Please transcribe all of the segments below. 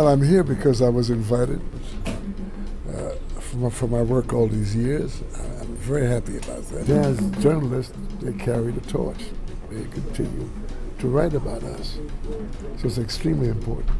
Well, I'm here because I was invited uh, for, for my work all these years. I'm very happy about that. As journalists, they carry the torch. They continue to write about us. So it's extremely important.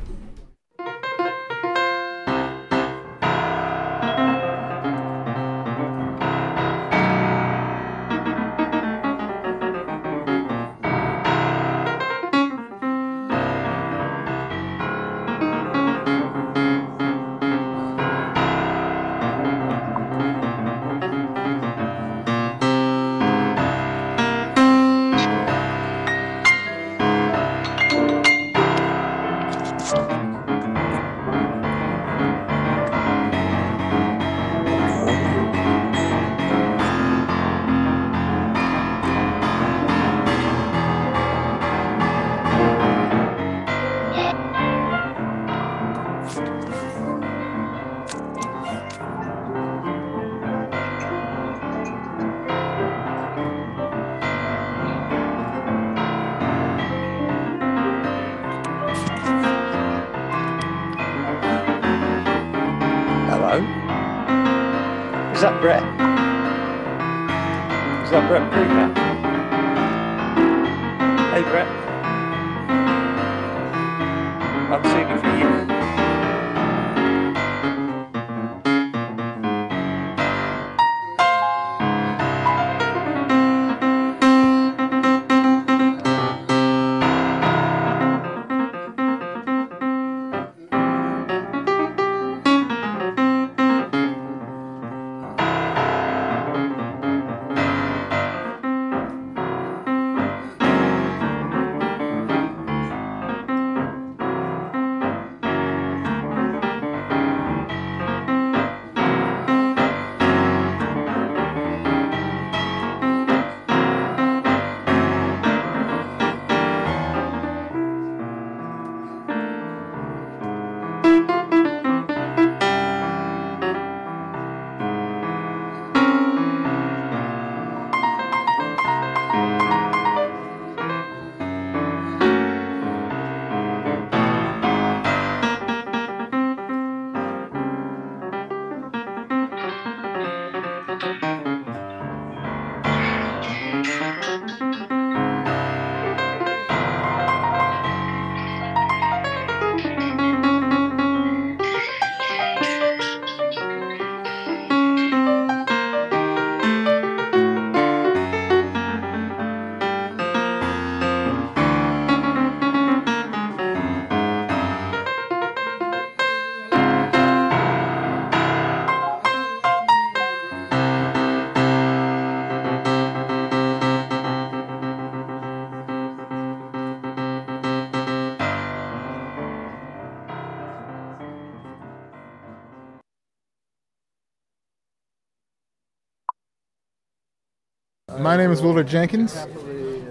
Name is Willard Jenkins,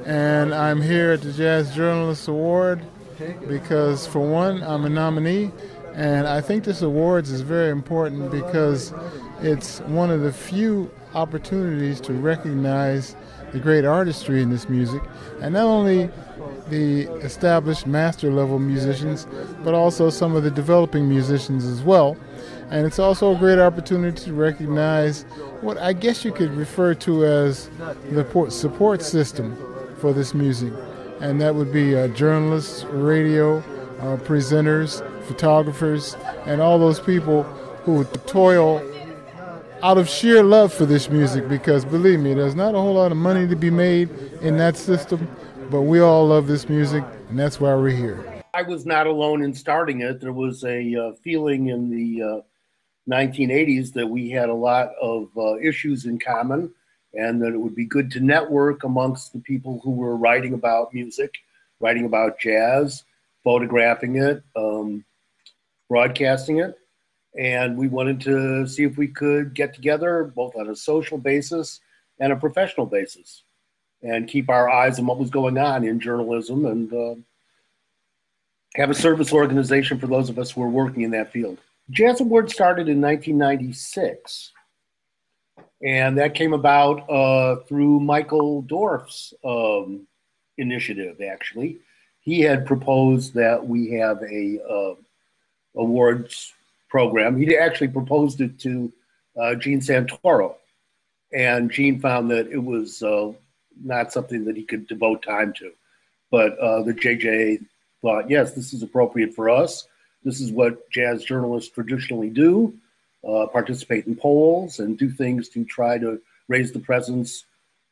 and I'm here at the Jazz Journalist Award because, for one, I'm a nominee, and I think this awards is very important because it's one of the few opportunities to recognize the great artistry in this music, and not only the established master level musicians, but also some of the developing musicians as well. And it's also a great opportunity to recognize what I guess you could refer to as the support system for this music. And that would be uh, journalists, radio, uh, presenters, photographers, and all those people who toil out of sheer love for this music because believe me, there's not a whole lot of money to be made in that system, but we all love this music, and that's why we're here. I was not alone in starting it. There was a uh, feeling in the uh, 1980s that we had a lot of uh, issues in common and that it would be good to network amongst the people who were writing about music, writing about jazz, photographing it, um, broadcasting it. And we wanted to see if we could get together both on a social basis and a professional basis and keep our eyes on what was going on in journalism and uh, have a service organization for those of us who are working in that field. Jazz Award started in 1996, and that came about uh, through Michael Dorf's um, initiative, actually. He had proposed that we have a, uh, awards program. He actually proposed it to uh, Gene Santoro, and Gene found that it was uh, not something that he could devote time to. But uh, the JJA thought, yes, this is appropriate for us. This is what jazz journalists traditionally do uh, participate in polls and do things to try to raise the presence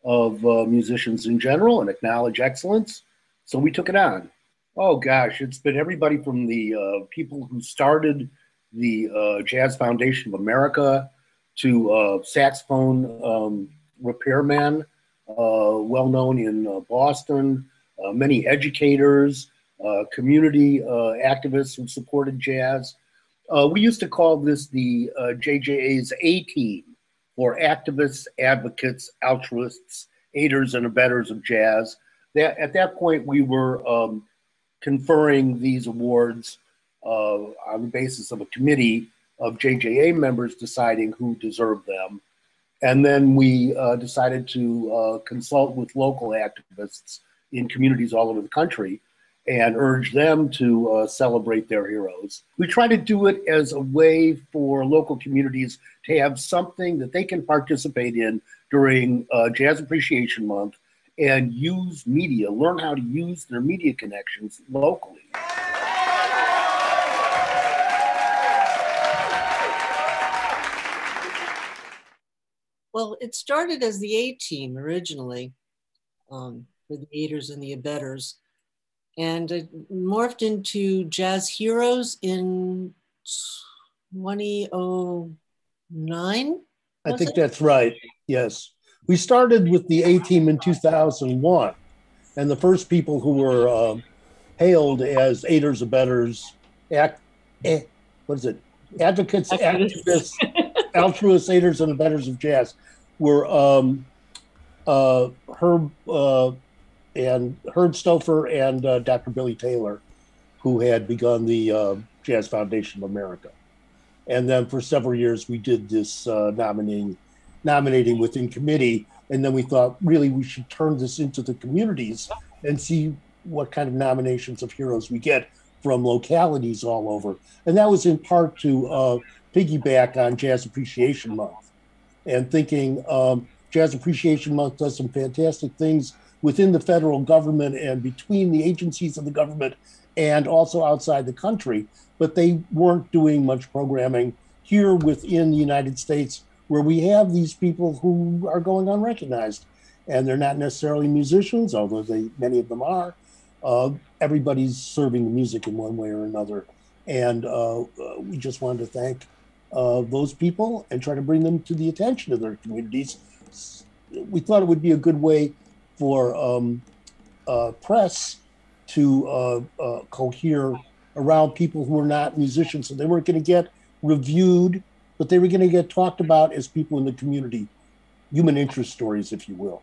of uh, musicians in general and acknowledge excellence. So we took it on. Oh gosh, it's been everybody from the uh, people who started the uh, Jazz Foundation of America to uh, saxophone um, repairman, uh, well known in Boston, many educators, community activists who supported jazz. we used to call this the JJA's A team, for activists, advocates, altruists, aiders, and abettors of jazz. That, at that point, we were um, conferring these awards uh, on the basis of a committee of JJA members deciding who deserved them. And then we uh, decided to uh, consult with local activists in communities all over the country and urge them to uh, celebrate their heroes. We try to do it as a way for local communities to have something that they can participate in during uh, Jazz Appreciation Month and use media, learn how to use their media connections locally. Well, it started as the A team originally, um, for the aiders and the abettors, and it morphed into Jazz Heroes in 2009. I think it? that's right. Yes. We started with the A team in 2001, and the first people who were um, hailed as aiders, abettors, act, eh, what is it? Advocates, activists, altruists, aiders, and abettors of jazz were um, uh, Herb uh, and Herb Storfer and uh, Dr. Billy Taylor, who had begun the uh, Jazz Foundation of America. And then for several years, we did this uh, nominating, nominating within committee. And then we thought, really, we should turn this into the communities and see what kind of nominations of heroes we get from localities all over. And that was in part to uh, piggyback on Jazz Appreciation Month and thinking um, Jazz Appreciation Month does some fantastic things within the federal government and between the agencies of the government and also outside the country. But they weren't doing much programming here within the United States, where we have these people who are going unrecognized. And they're not necessarily musicians, although they, many of them are. Uh, everybody's serving the music in one way or another. And uh, we just wanted to thank uh, those people and try to bring them to the attention of their communities. We thought it would be a good way for um, uh, press to uh, uh, cohere around people who were not musicians. So they weren't going to get reviewed, but they were going to get talked about as people in the community, human interest stories, if you will.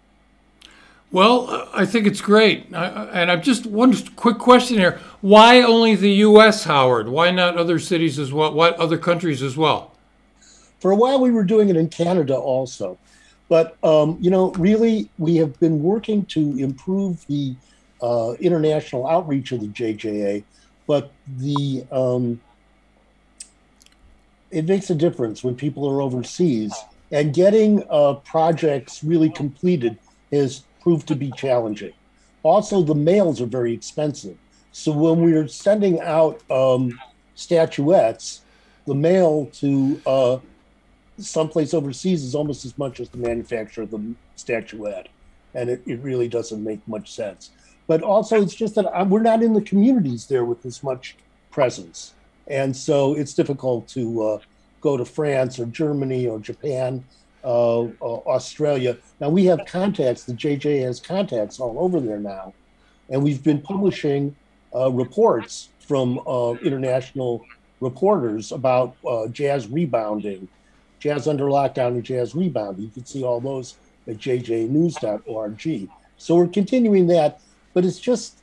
Well, I think it's great. and I've just one quick question here. Why only the U.S., Howard? Why not other cities as well? What other countries as well? For a while, we were doing it in Canada also. But um, you know, really, we have been working to improve the uh, international outreach of the JJA, but the um, it makes a difference when people are overseas, and getting uh, projects really completed has proved to be challenging. Also, the mails are very expensive, so when we are sending out um, statuettes, the mail to uh, someplace overseas is almost as much as the manufacture of the statuette. And it, it really doesn't make much sense. But also, it's just that I'm, we're not in the communities there with as much presence. And so it's difficult to uh, go to France or Germany or Japan, uh, or Australia. Now, we have contacts, the JJ has contacts all over there now. And we've been publishing uh, reports from uh, international reporters about uh, jazz rebounding Jazz Under Lockdown and Jazz Rebound. You can see all those at jjanews.org. So we're continuing that, but it's just,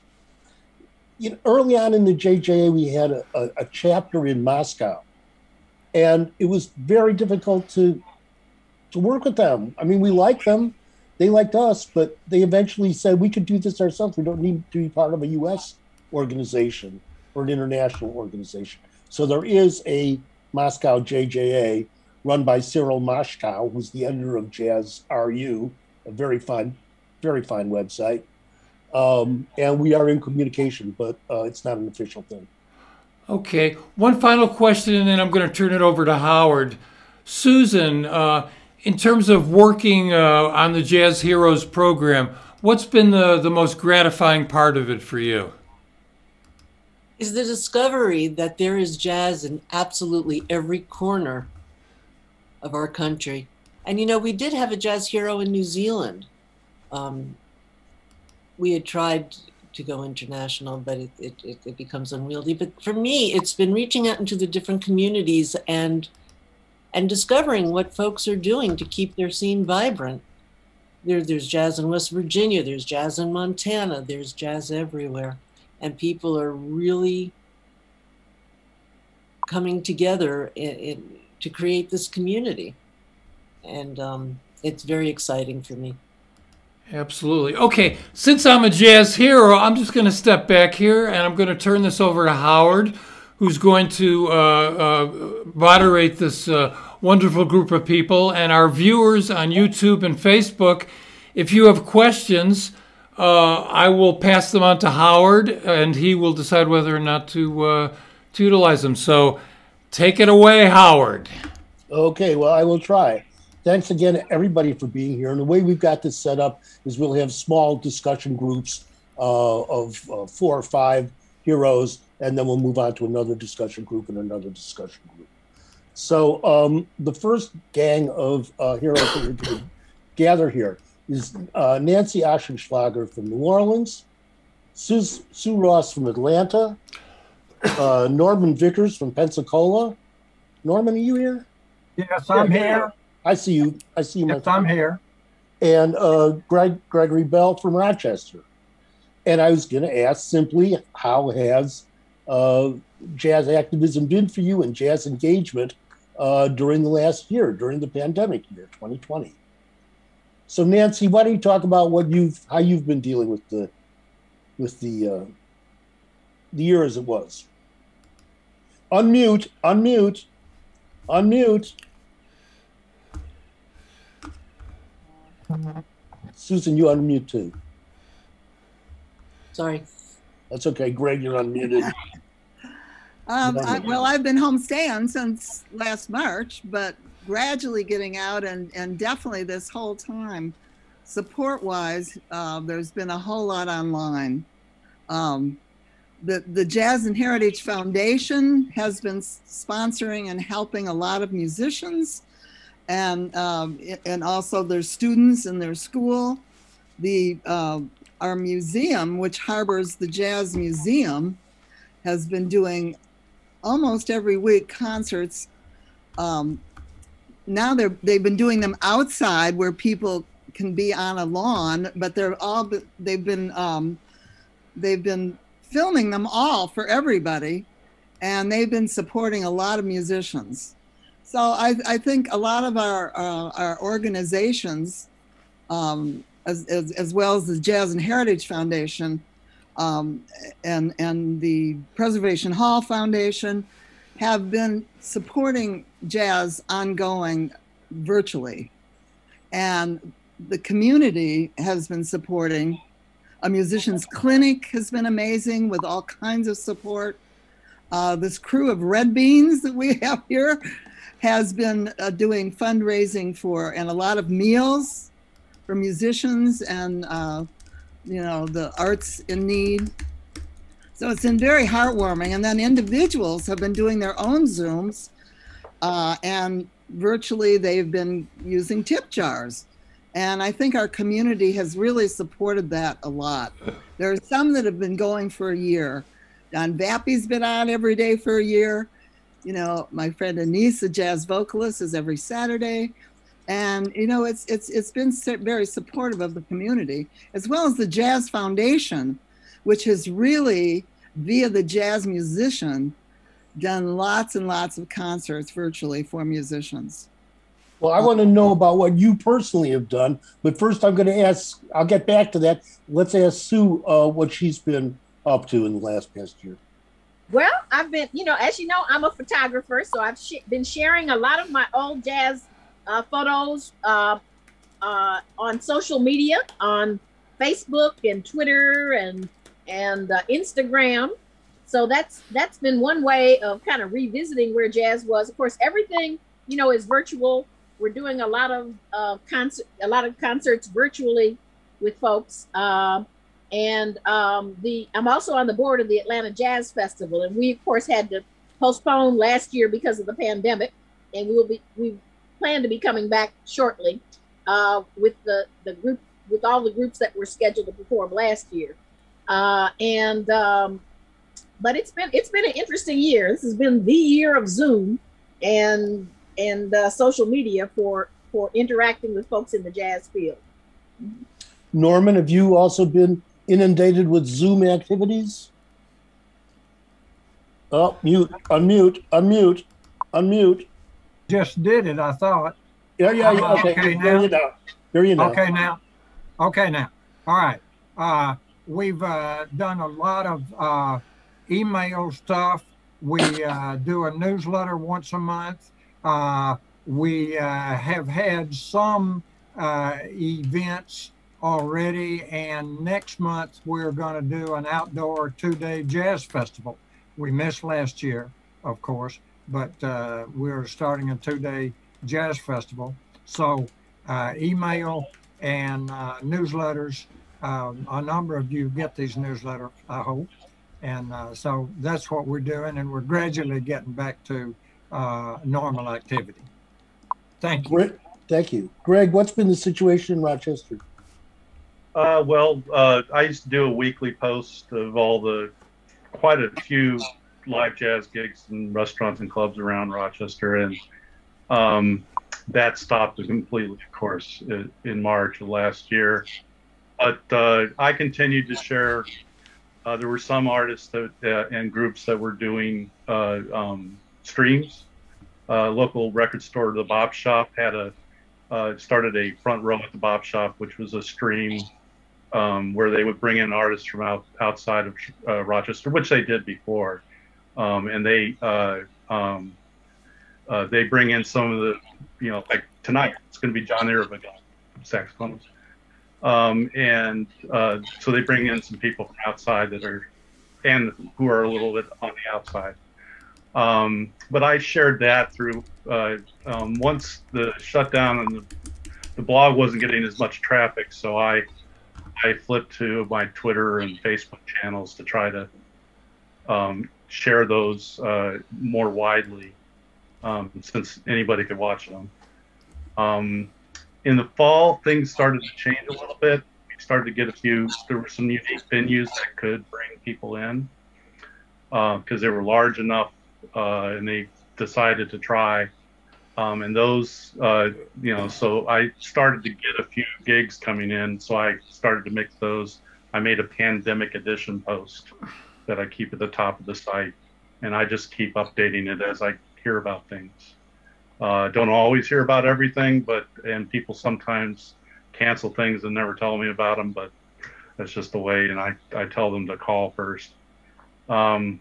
you know, early on in the JJA, we had a, a, a chapter in Moscow, and it was very difficult to to work with them. I mean, we liked them, they liked us, but they eventually said we could do this ourselves. We don't need to be part of a U.S. organization or an international organization. So there is a Moscow JJA run by Cyril Moshkow, who's the editor of Jazz RU, a very fine, very fine website. Um, and we are in communication, but uh, it's not an official thing. Okay, one final question, and then I'm going to turn it over to Howard. Susan, uh, in terms of working uh, on the Jazz Heroes program, what's been the, the most gratifying part of it for you? Is the discovery that there is jazz in absolutely every corner of our country. And you know, we did have a jazz hero in New Zealand. Um, we had tried to go international, but it, it, it, becomes unwieldy. But for me, it's been reaching out into the different communities and and discovering what folks are doing to keep their scene vibrant. There, there's jazz in West Virginia, there's jazz in Montana, there's jazz everywhere. And people are really coming together in, in, to create this community. And um, it's very exciting for me. Absolutely. Okay, since I'm a jazz hero, I'm just going to step back here and I'm going to turn this over to Howard, who's going to uh, uh, moderate this uh, wonderful group of people. And our viewers on YouTube and Facebook, if you have questions, uh, I will pass them on to Howard and he will decide whether or not to, uh, to utilize them. So take it away, Howard. Okay, well, I will try thanks again, everybody, for being here. And the way we've got this set up is we'll have small discussion groups uh, of uh, four or five heroes, and then we'll move on to another discussion group and another discussion group. So um, the first gang of uh, heroes that we're going to gather here is uh, Nancy Ochsenschlager from New Orleans, Sue, Sue Ross from Atlanta, uh, Norman Vickers from Pensacola. Norman, are you here? Yes, I'm here. I see you. I see you. Yes, I'm here. And uh, Greg Gregory Bell from Rochester. And I was going to ask simply, how has uh, jazz activism been for you and jazz engagement uh, during the last year, during the pandemic year, 2020? So, Nancy, why don't you talk about what you've, how you've been dealing with the, with the, uh, the year as it was? Unmute, unmute, unmute. Susan, you unmute too. Sorry. That's okay. Greg, you're unmuted. Um, I, well, I've been homestaying since last March, but gradually getting out and, and definitely this whole time, support wise, uh, there's been a whole lot online. Um, the, the Jazz and Heritage Foundation has been sponsoring and helping a lot of musicians and um, and also their students in their school. The uh, our museum, which harbors the Jazz Museum, has been doing almost every week concerts. Um, now they're they've been doing them outside where people can be on a lawn, but they're all they've been um, they've been filming them all for everybody, and they've been supporting a lot of musicians. So I, I think a lot of our uh, our organizations, um, as, as, as well as the Jazz and Heritage Foundation, um, and and the Preservation Hall Foundation, have been supporting jazz ongoing virtually, and the community has been supporting. A musicians clinic has been amazing with all kinds of support. Uh, this crew of red beans that we have here has been uh, doing fundraising for and a lot of meals for musicians and uh, you know the arts in need. So it's been very heartwarming. And then individuals have been doing their own Zooms, uh, and virtually they've been using tip jars. And I think our community has really supported that a lot. There are some that have been going for a year. Don Vappie's been on every day for a year you know, my friend Anise, a jazz vocalist, is every Saturday. And you know, it's it's it's been very supportive of the community, as well as the Jazz Foundation, which has really, via the jazz musician, done lots and lots of concerts virtually for musicians. Well, I want to know about what you personally have done, but first I'm going to ask. I'll get back to that. Let's ask Sue uh, what she's been up to in the last past year. Well, I've been, you know, as you know, I'm a photographer, so I've sh- been sharing a lot of my old jazz uh, photos uh, uh, on social media, on Facebook and Twitter and and uh, Instagram. So that's that's been one way of kind of revisiting where jazz was. Of course, everything you know is virtual. We're doing a lot of uh, concert, a lot of concerts virtually with folks. Uh, and um, the I'm also on the board of the Atlanta Jazz Festival, and we of course had to postpone last year because of the pandemic, and we will be we plan to be coming back shortly uh, with the the group with all the groups that were scheduled to perform last year, uh, and um, but it's been it's been an interesting year. This has been the year of Zoom and and uh, social media for for interacting with folks in the jazz field. Norman, have you also been inundated with Zoom activities? Oh, mute, unmute, unmute, unmute. Just did it, I thought. Yeah, yeah, yeah. Okay, Okay, there you go. There you know. Okay, now. Okay, now. All right. Uh, we've uh, done a lot of uh, email stuff. We uh, do a newsletter once a month. Uh, we uh, have had some uh, events already, and next month we're going to do an outdoor two day jazz festival. We missed last year, of course, but uh, we're starting a two day jazz festival. So, uh, email and uh, newsletters. Um, a number of you get these newsletters, I hope. And so that's what we're doing, and we're gradually getting back to uh, normal activity. Thank you. Greg, thank you. Greg, what's been the situation in Rochester? Uh, well, uh, I used to do a weekly post of all the quite a few live jazz gigs and restaurants and clubs around Rochester, and um, that stopped completely, of course, i- in March of last year. But uh, I continued to share. Uh, there were some artists that, uh, and groups that were doing uh, um, streams. Uh, local record store, the Bop Shop, had a uh, started a front row at the Bop Shop, which was a stream um, where they would bring in artists from out, outside of uh, Rochester, which they did before, um, and they uh, um, uh, they bring in some of the, you know, like tonight it's going to be John Irving, saxophonist, um, and uh, so they bring in some people from outside that are, and who are a little bit on the outside. Um, but I shared that through uh, um, once the shutdown and the, the blog wasn't getting as much traffic, so I I flipped to my Twitter and Facebook channels to try to um, share those uh, more widely, um, since anybody could watch them. Um, in the fall, things started to change a little bit. We started to get a few. There were some unique venues that could bring people in because they were large enough, uh, and they decided to try. Um, and those, uh, you know, so I started to get a few gigs coming in. So I started to mix those. I made a pandemic edition post that I keep at the top of the site, and I just keep updating it as I hear about things. Uh, don't always hear about everything, but and people sometimes cancel things and never tell me about them. But that's just the way, and I I tell them to call first. Um,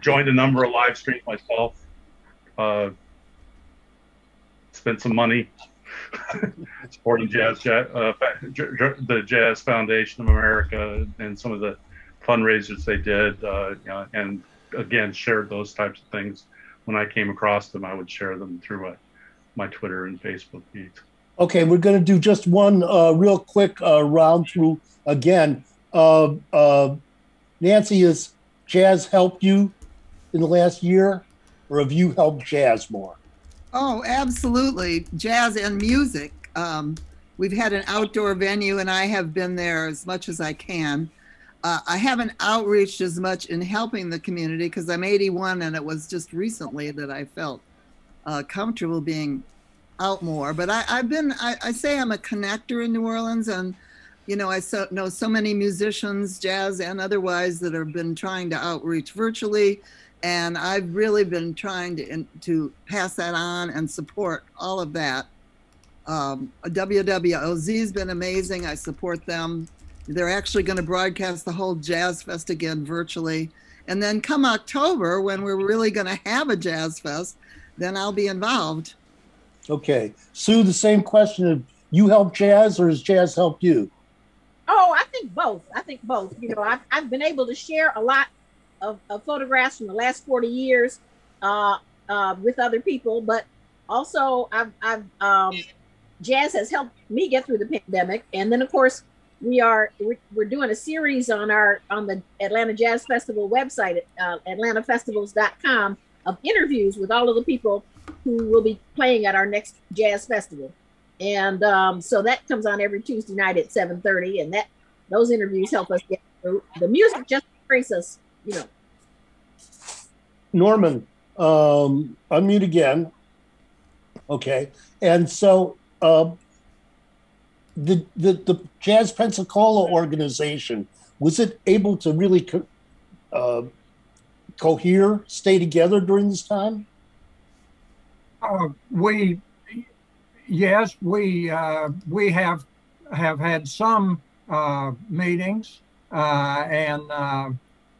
joined a number of live streams myself. Uh, spent some money supporting Jazz, uh, the Jazz Foundation of America, and some of the fundraisers they did, uh, you know, and again shared those types of things. When I came across them, I would share them through uh, my Twitter and Facebook feeds. Okay, we're going to do just one uh, real quick uh, round through again. Nancy, has jazz helped you in the last year, or have you helped jazz more? Oh, absolutely. Jazz and music. Um, we've had an outdoor venue, and I have been there as much as I can. Uh, I haven't outreached as much in helping the community because I'm 81, and it was just recently that I felt uh, comfortable being out more. But I, I've been, I, I say I'm a connector in New Orleans, and you know, I so, know so many musicians, jazz and otherwise, that have been trying to outreach virtually and I've really been trying to in, to pass that on and support all of that. Um, WWOZ has been amazing. I support them. They're actually going to broadcast the whole Jazz Fest again virtually, And then come October, when we're really going to have a jazz fest, then I'll be involved. Okay. Sue, the same question. of You help jazz or has jazz helped you? Oh, I think both. I think both. You know, I've, I've been able to share a lot of, of photographs from the last 40 years uh, uh, with other people, but also I've, I've um, jazz has helped me get through the pandemic. And then of course we are, we're, doing a series on our, on the Atlanta Jazz Festival website, uh, atlantafestivals.com of interviews with all of the people who will be playing at our next jazz festival. And um, so that comes on every Tuesday night at 7:30, and that those interviews help us get through. The music just brings us, you know. Norman, um, unmute again. Okay, and so uh, the, the the Jazz Pensacola organization was it able to really co- uh, cohere, stay together during this time? Uh, we yes, we uh, we have have had some uh, meetings, uh, and uh,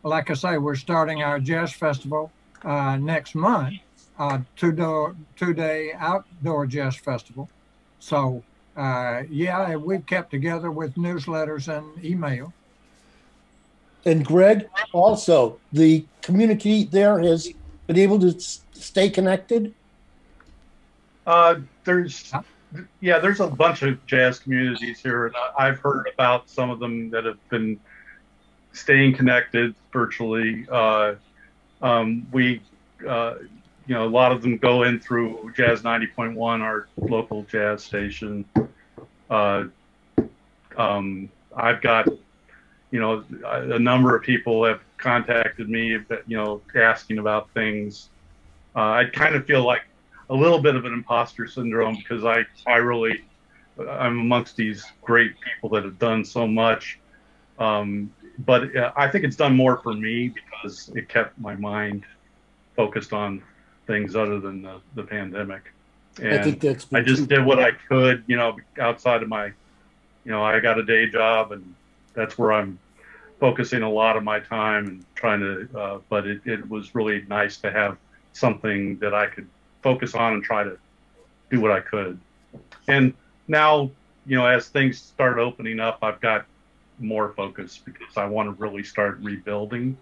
like I say, we're starting our jazz festival uh, next month, uh, two door two day outdoor jazz festival. So yeah, we've kept together with newsletters and email. And Greg, also the community there has been able to stay connected. Uh, there's yeah, there's a bunch of jazz communities here, and I've heard about some of them that have been staying connected virtually. Uh, um, we, uh, you know, a lot of them go in through Jazz 90.1, our local jazz station. Uh, um, I've got, you know, a number of people have contacted me, you know, asking about things. Uh, I kind of feel like a little bit of an imposter syndrome because I, I really, I'm amongst these great people that have done so much. Um, but uh, I think it's done more for me because it kept my mind focused on things other than the, the pandemic. And I, I just did what I could, you know, outside of my, you know, I got a day job and that's where I'm focusing a lot of my time and trying to, uh, but it, it was really nice to have something that I could focus on and try to do what I could. And now, you know, as things start opening up, I've got more focus because I want to really start rebuilding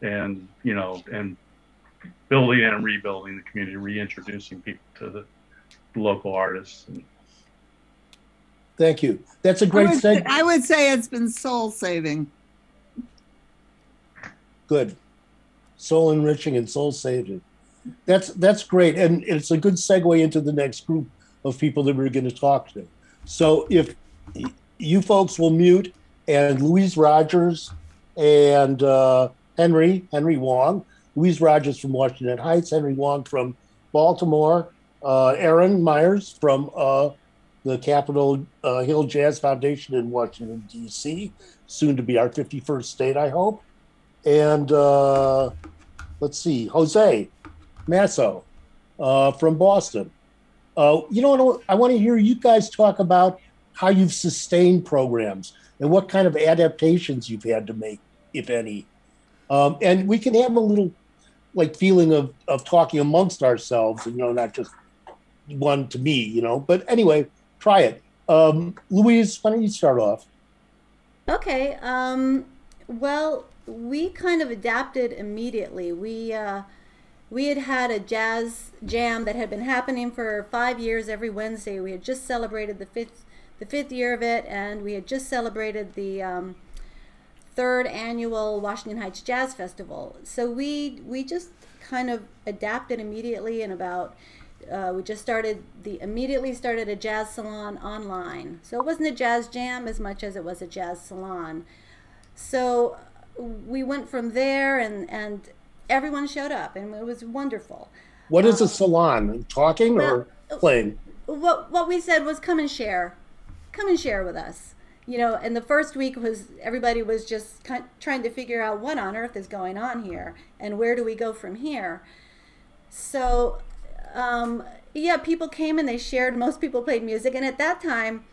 and, you know, and building and rebuilding the community, reintroducing people to the local artists. Thank you. That's a great I would, segment. I would say it's been soul saving. Good. Soul enriching and soul saving that's that's great, and it's a good segue into the next group of people that we're going to talk to. So if you folks will mute, and Louise Rogers and uh, Henry Henry Wong, Louise Rogers from Washington Heights, Henry Wong from Baltimore, uh, Aaron Myers from uh, the Capitol uh, Hill Jazz Foundation in Washington D.C., soon to be our 51st state, I hope, and uh, let's see, Jose Masso uh, from Boston. Uh, you know, I want to hear you guys talk about how you've sustained programs and what kind of adaptations you've had to make, if any. Um, and we can have a little like feeling of, of talking amongst ourselves, you know, not just one to me, you know. But anyway, try it. Um, Louise, why don't you start off? Okay. Um, well, we kind of adapted immediately. We uh, we had had a jazz jam that had been happening for five years every Wednesday. We had just celebrated the fifth the fifth year of it, and we had just celebrated the um, third annual Washington Heights Jazz Festival. So we we just kind of adapted immediately, and about uh, we just started the immediately started a jazz salon online. So it wasn't a jazz jam as much as it was a jazz salon. So we went from there, and and everyone showed up and it was wonderful. What is um, a salon? Talking well, or playing? What what we said was come and share. Come and share with us. You know, and the first week was everybody was just kind of trying to figure out what on earth is going on here and where do we go from here. So, um, yeah, people came and they shared. Most people played music, and at that time,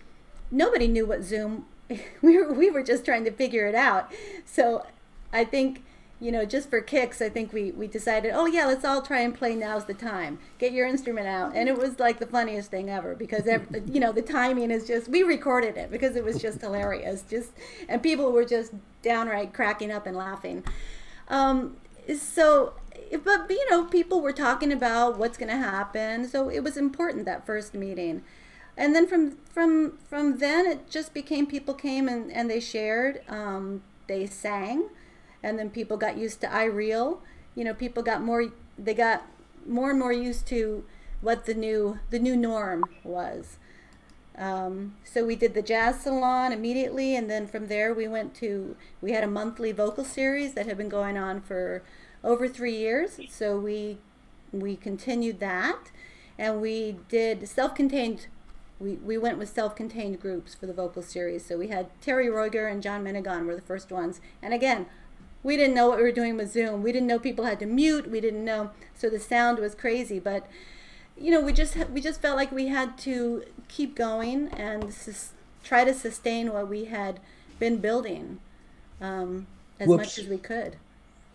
nobody knew what Zoom. We were we were just trying to figure it out. So, I think you know, just for kicks, I think we, we decided, oh yeah, let's all try and play Now's the Time. Get your instrument out. And it was like the funniest thing ever because, every, you know, the timing is just, we recorded it because it was just hilarious. Just, and people were just downright cracking up and laughing. Um, so, but, you know, people were talking about what's going to happen. So it was important that first meeting. And then from, from, from then it just became people came and, and they shared, um, they sang and then people got used to iReal. You know, people got more they got more and more used to what the new the new norm was. Um, so we did the jazz salon immediately, and then from there we went to we had a monthly vocal series that had been going on for over three years. So we we continued that, and we did self-contained. We, we went with self-contained groups for the vocal series. So we had Terry Roger and John Menegon were the first ones, and again we didn't know what we were doing with Zoom. We didn't know people had to mute. We didn't know, so the sound was crazy. But you know, we just we just felt like we had to keep going and sus- try to sustain what we had been building um, as Whoops. much as we could.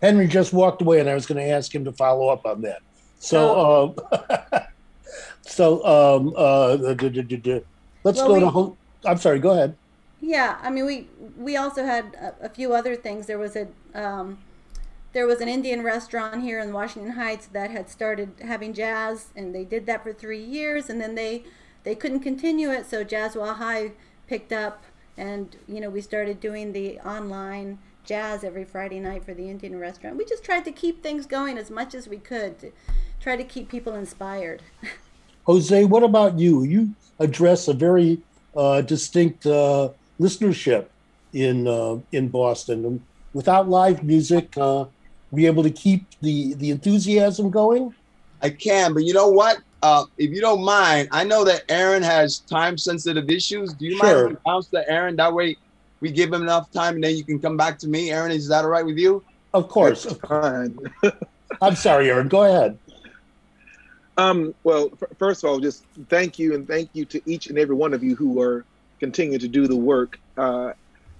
Henry just walked away, and I was going to ask him to follow up on that. So, oh. um, so um, uh, let's well, go we, to. I'm sorry. Go ahead. Yeah, I mean, we we also had a, a few other things. There was a um, there was an Indian restaurant here in Washington Heights that had started having jazz, and they did that for three years, and then they they couldn't continue it, so Jazz High picked up, and you know we started doing the online jazz every Friday night for the Indian restaurant. We just tried to keep things going as much as we could to try to keep people inspired. Jose, what about you? You address a very uh, distinct uh, listenership in uh, in Boston. Without live music, uh, be able to keep the the enthusiasm going. I can, but you know what? Uh, if you don't mind, I know that Aaron has time sensitive issues. Do you sure. mind bounce to Aaron? That way, we give him enough time, and then you can come back to me. Aaron, is that all right with you? Of course. Fine. I'm sorry, Aaron. Go ahead. Um, well, f- first of all, just thank you and thank you to each and every one of you who are continue to do the work. Uh,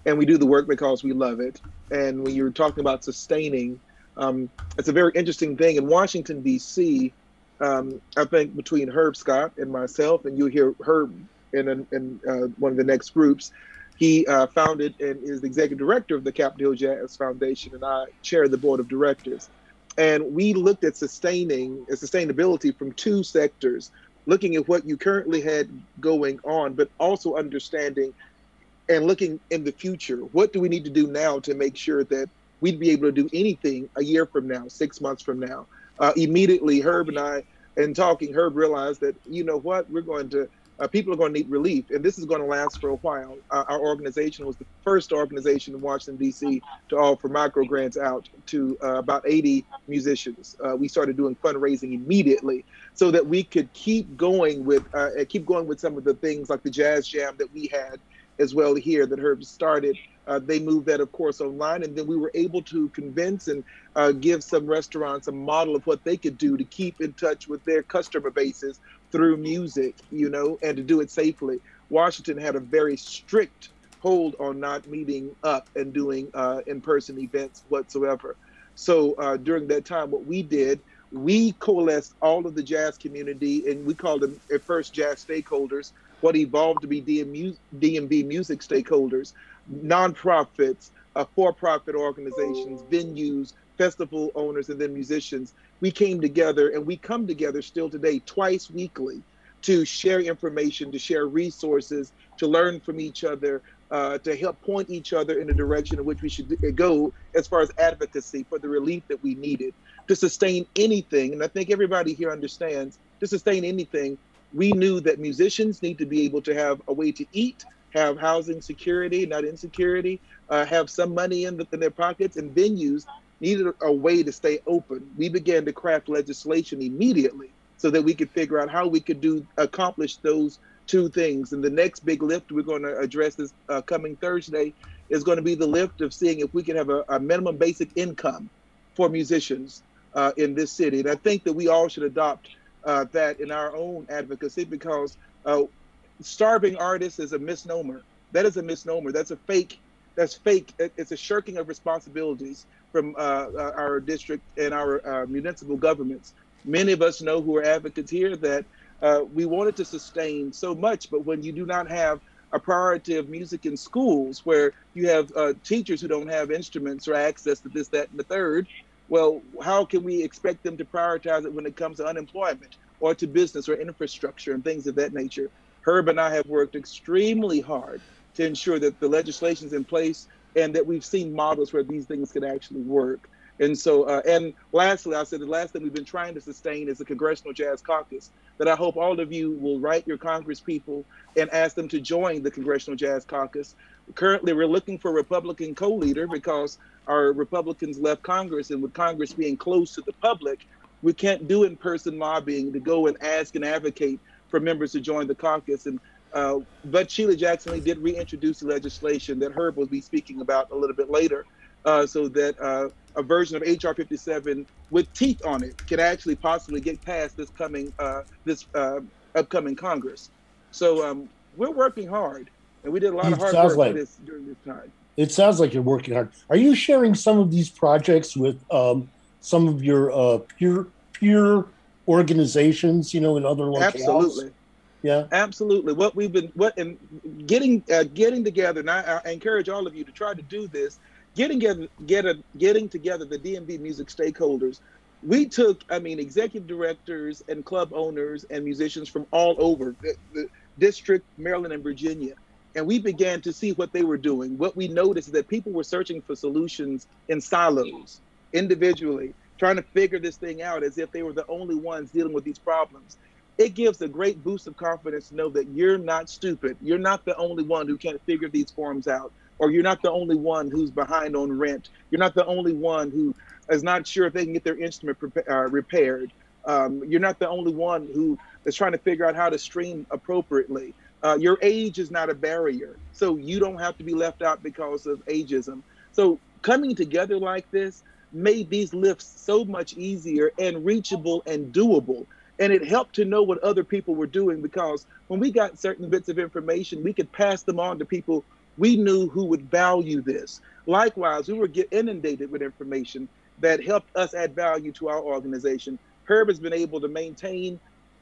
and we do the work because we love it. And when you're talking about sustaining, um, it's a very interesting thing. In Washington, D.C., um, I think between Herb Scott and myself, and you'll hear Herb in, in uh, one of the next groups, he uh, founded and is the executive director of the Capitol Jazz Foundation, and I chair the board of directors. And we looked at sustaining and sustainability from two sectors looking at what you currently had going on, but also understanding and looking in the future. What do we need to do now to make sure that we'd be able to do anything a year from now, six months from now? Uh, immediately, Herb and I, in talking, Herb realized that, you know what, we're going to uh, people are going to need relief, and this is going to last for a while. Uh, our organization was the first organization in Washington, D.C. to offer micro grants out to uh, about 80 musicians. Uh, we started doing fundraising immediately so that we could keep going with uh, keep going with some of the things like the jazz jam that we had as well here that Herb started. Uh, they moved that, of course, online, and then we were able to convince and uh, give some restaurants a model of what they could do to keep in touch with their customer bases through music, you know, and to do it safely. Washington had a very strict hold on not meeting up and doing uh, in-person events whatsoever. So uh, during that time, what we did, we coalesced all of the jazz community, and we called them at first jazz stakeholders. What evolved to be DMV music stakeholders, nonprofits, uh, for-profit organizations, venues, festival owners, and then musicians we came together and we come together still today twice weekly to share information, to share resources, to learn from each other, uh, to help point each other in the direction in which we should go as far as advocacy for the relief that we needed to sustain anything. And I think everybody here understands to sustain anything, we knew that musicians need to be able to have a way to eat, have housing security, not insecurity, uh, have some money in, the, in their pockets, and venues needed a way to stay open. We began to craft legislation immediately so that we could figure out how we could do accomplish those two things. And the next big lift we're going to address this uh, coming Thursday is going to be the lift of seeing if we can have a, a minimum basic income for musicians uh, in this city. And I think that we all should adopt uh, that in our own advocacy because uh, starving artists is a misnomer. That is a misnomer. That's a fake that's fake. It's a shirking of responsibilities from uh, uh, our district and our uh, municipal governments. Many of us know who are advocates here that uh, we wanted to sustain so much, but when you do not have a priority of music in schools where you have teachers who don't have instruments or access to this, that, and the third, well, how can we expect them to prioritize it when it comes to unemployment or to business or infrastructure and things of that nature? Herb and I have worked extremely hard to ensure that the legislation is in place and that we've seen models where these things can actually work. And so, uh, and lastly, I said the last thing we've been trying to sustain is the Congressional Jazz Caucus. That I hope all of you will write your Congress people and ask them to join the Congressional Jazz Caucus. Currently, we're looking for a Republican co-leader because our Republicans left Congress, and with Congress being closed to the public, we can't do in-person lobbying to go and ask and advocate for members to join the caucus. And uh, but Sheila Jackson Lee did reintroduce the legislation that Herb will be speaking about a little bit later, uh, so that uh, a version of HR 57 with teeth on it can actually possibly get past this coming uh, this uh, upcoming Congress. So um, we're working hard, and we did a lot It of hard sounds work like- this, during this time. It sounds like you're working hard. Are you sharing some of these projects with um, some of your uh, peer peer organizations? You know, in other locales. Absolutely. Yeah. Absolutely. What we've been what and getting uh, getting together, and I, I encourage all of you to try to do this. Getting together, get a, getting together the DMV music stakeholders. We took, I mean, executive directors and club owners and musicians from all over the, the district, Maryland, and Virginia, and we began to see what they were doing. What we noticed is that people were searching for solutions in silos, individually, trying to figure this thing out as if they were the only ones dealing with these problems it gives a great boost of confidence to know that you're not stupid. You're not the only one who can't figure these forms out, or you're not the only one who's behind on rent. You're not the only one who is not sure if they can get their instrument uh, repaired. Um, you're not the only one who is trying to figure out how to stream appropriately. Uh, your age is not a barrier, so you don't have to be left out because of ageism. So coming together like this made these lifts so much easier and reachable and doable. And it helped to know what other people were doing because when we got certain bits of information we could pass them on to people we knew who would value this. Likewise we were inundated with information that helped us add value to our organization. Herb has been able to maintain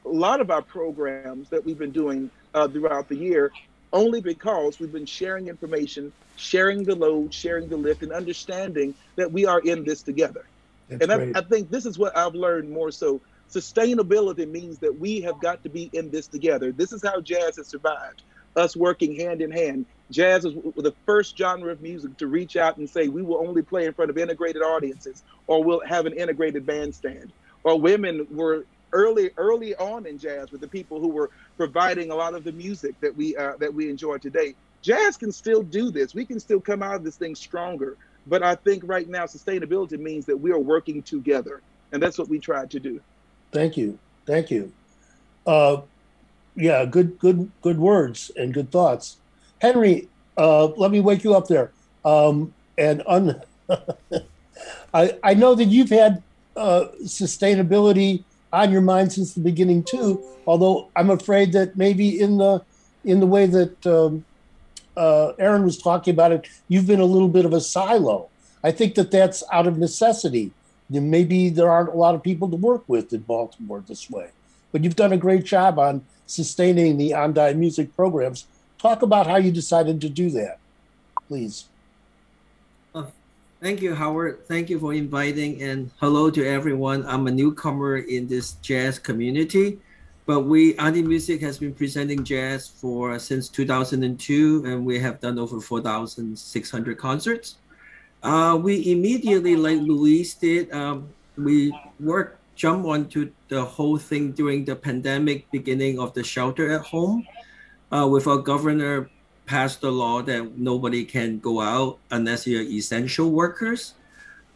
a lot of our programs that we've been doing uh, throughout the year only because we've been sharing information sharing the load sharing the lift and understanding that we are in this together That's and I. I think this is what I've learned more so. Sustainability means that we have got to be in this together. This is how jazz has survived. Us working hand in hand. Jazz is the first genre of music to reach out and say we will only play in front of integrated audiences, or we'll have an integrated bandstand. Or women were early early on in jazz with the people who were providing a lot of the music that we uh, that we enjoy today. Jazz can still do this. We can still come out of this thing stronger. But I think right now sustainability means that we are working together, and that's what we tried to do. Thank you. Thank you. Uh, yeah, good, good, good words and good thoughts. Henry, uh, let me wake you up there. Um, and un- I, I know that you've had uh, sustainability on your mind since the beginning too. Although I'm afraid that maybe in the in the way that um, uh, Aaron was talking about it, you've been a little bit of a silo. I think that that's out of necessity. Maybe there aren't a lot of people to work with in Baltimore this way. But you've done a great job on sustaining the An die Musik programs. Talk about how you decided to do that, please. Thank you, Howard. Thank you for inviting and hello to everyone. I'm a newcomer in this jazz community, but we An die Musik has been presenting jazz for since 2002, and we have done over 4,600 concerts. Uh, we immediately, like Luis did, um, we worked jump onto the whole thing during the pandemic, beginning of the shelter at home, uh, with our governor passed a law that nobody can go out unless you're essential workers.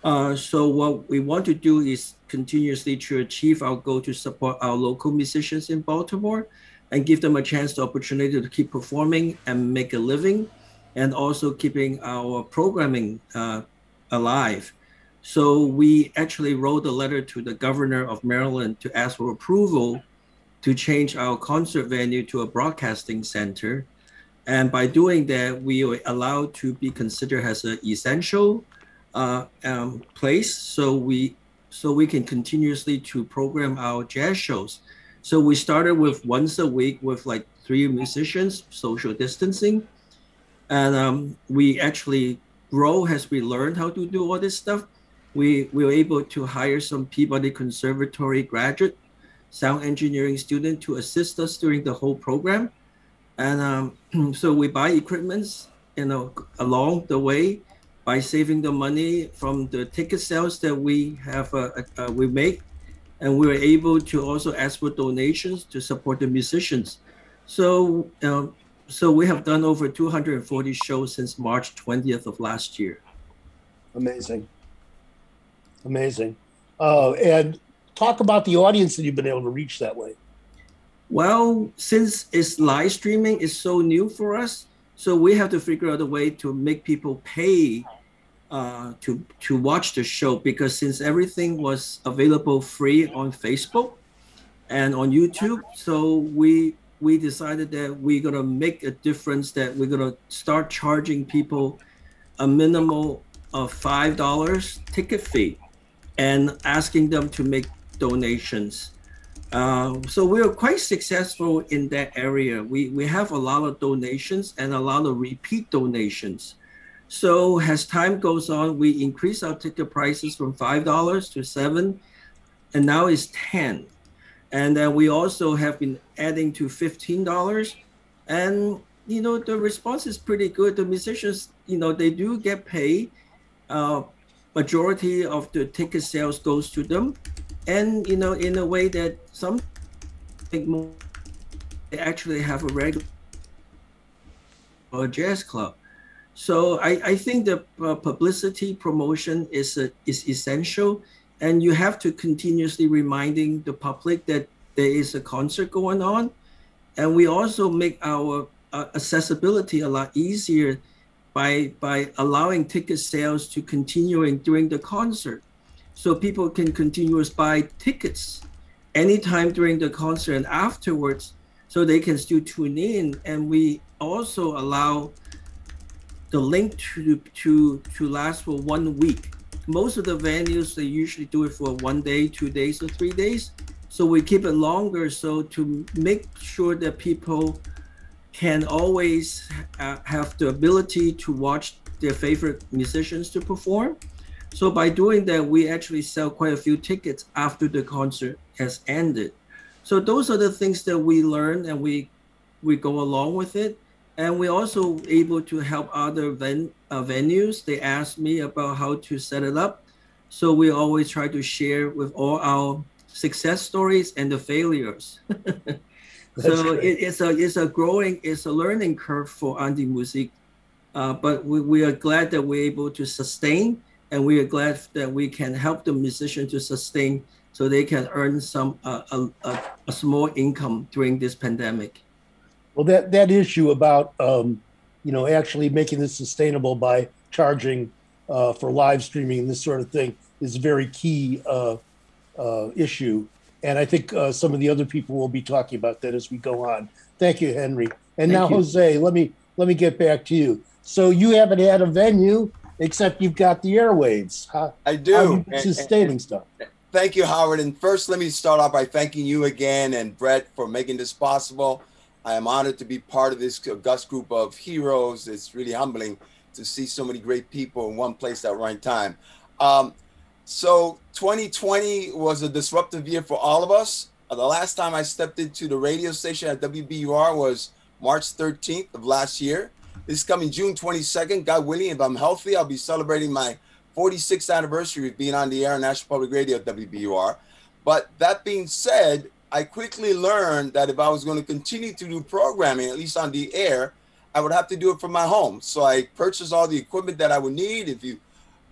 Uh, so what we want to do is continuously to achieve our goal to support our local musicians in Baltimore and give them a chance, the opportunity to keep performing and make a living, and also keeping our programming uh, alive. So we actually wrote a letter to the governor of Maryland to ask for approval to change our concert venue to a broadcasting center And by doing that, we are allowed to be considered as an essential uh, um, place. So we so we can continuously to program our jazz shows. So we started with once a week with like three musicians, social distancing, and um, we actually grow as we learn how to do all this stuff. We, we were able to hire some Peabody Conservatory graduate sound engineering student to assist us during the whole program. And um, so we buy equipments, you know, along the way by saving the money from the ticket sales that we have uh, uh, we make, and we were able to also ask for donations to support the musicians. So, um, so we have done over 240 shows since March 20th of last year. Amazing. Amazing. Uh, and talk about the audience that you've been able to reach that way. Well, since it's live streaming is so new for us, so we have to figure out a way to make people pay uh, to to watch the show because since everything was available free on Facebook and on YouTube, so we we decided that we're gonna make a difference. That we're gonna start charging people a minimal of five dollars ticket fee, and asking them to make donations. Uh, so we are quite successful in that area. We, we have a lot of donations and a lot of repeat donations. So as time goes on, we increase our ticket prices from $5 to 7 and now it's 10 And then we also have been adding to $15. And, you know, the response is pretty good. The musicians, you know, they do get paid. Uh, majority of the ticket sales goes to them and you know in a way that some think more they actually have a regular jazz club. So i, I think the uh, publicity promotion is a, is essential and you have to continuously reminding the public that there is a concert going on. And we also make our uh, accessibility a lot easier by by allowing ticket sales to continuing during the concert so people can continue to buy tickets anytime during the concert and afterwards so they can still tune in. And we also allow the link to to to last for one week. Most of the venues they usually do it for one day two days or three days. So we keep it longer so to make sure that people can always uh, have the ability to watch their favorite musicians to perform so by doing that, we actually sell quite a few tickets after the concert has ended. So those are the things that we learn and we we go along with it. And we're also able to help other ven, uh, venues. They ask me about how to set it up. So we always try to share with all our success stories and the failures. so it, it's a it's a growing it's a learning curve for An die Musik, uh, but we, we are glad that we're able to sustain and we are glad that we can help the musician to sustain so they can earn some uh, a, a, a, small income during this pandemic. Well, that that issue about um, you know actually making this sustainable by charging uh, for live streaming and this sort of thing is a very key uh, uh issue, and I think uh, some of the other people will be talking about that as we go on. Thank you, Henry. And Thank now, you. Jose, let me let me get back to you. So you haven't had a venue except you've got the airwaves. How, I do. How sustaining and, stuff. Thank you, Howard. And first, let me start off by thanking you again and Brett for making this possible. I am honored to be part of this august group of heroes. It's really humbling to see so many great people in one place at one time. Um, so 2020 was a disruptive year for all of us. Uh, the last time I stepped into the radio station at WBUR was March 13th of last year. This is coming June 22nd. God willing, if I'm healthy, I'll be celebrating my 46th anniversary of being on the air on National Public Radio WBUR. But that being said, I quickly learned that if I was going to continue to do programming, at least on the air, I would have to do it from my home. So I purchased all the equipment that I would need. If you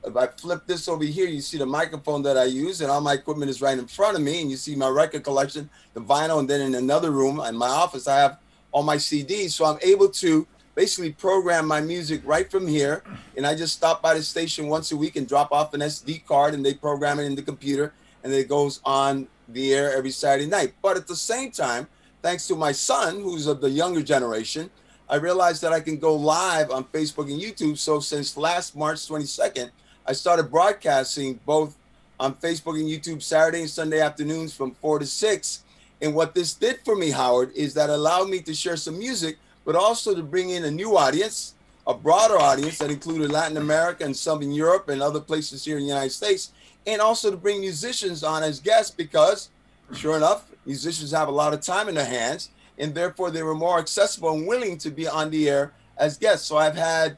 if I flip this over here, you see the microphone that I use, and all my equipment is right in front of me. And you see my record collection, the vinyl, and then in another room in my office, I have all my CDs. So I'm able to basically program my music right from here. And I just stop by the station once a week and drop off an SD card and they program it in the computer and it goes on the air every Saturday night. But at the same time, thanks to my son, who's of the younger generation, I realized that I can go live on Facebook and YouTube. So since last March 22nd, I started broadcasting both on Facebook and YouTube Saturday and Sunday afternoons from 4 to 6. And what this did for me, Howard, is that allowed me to share some music, but also to bring in a new audience, a broader audience that included Latin America and some in Europe and other places here in the United States, and also to bring musicians on as guests because, sure enough, musicians have a lot of time in their hands, and therefore they were more accessible and willing to be on the air as guests. So I've had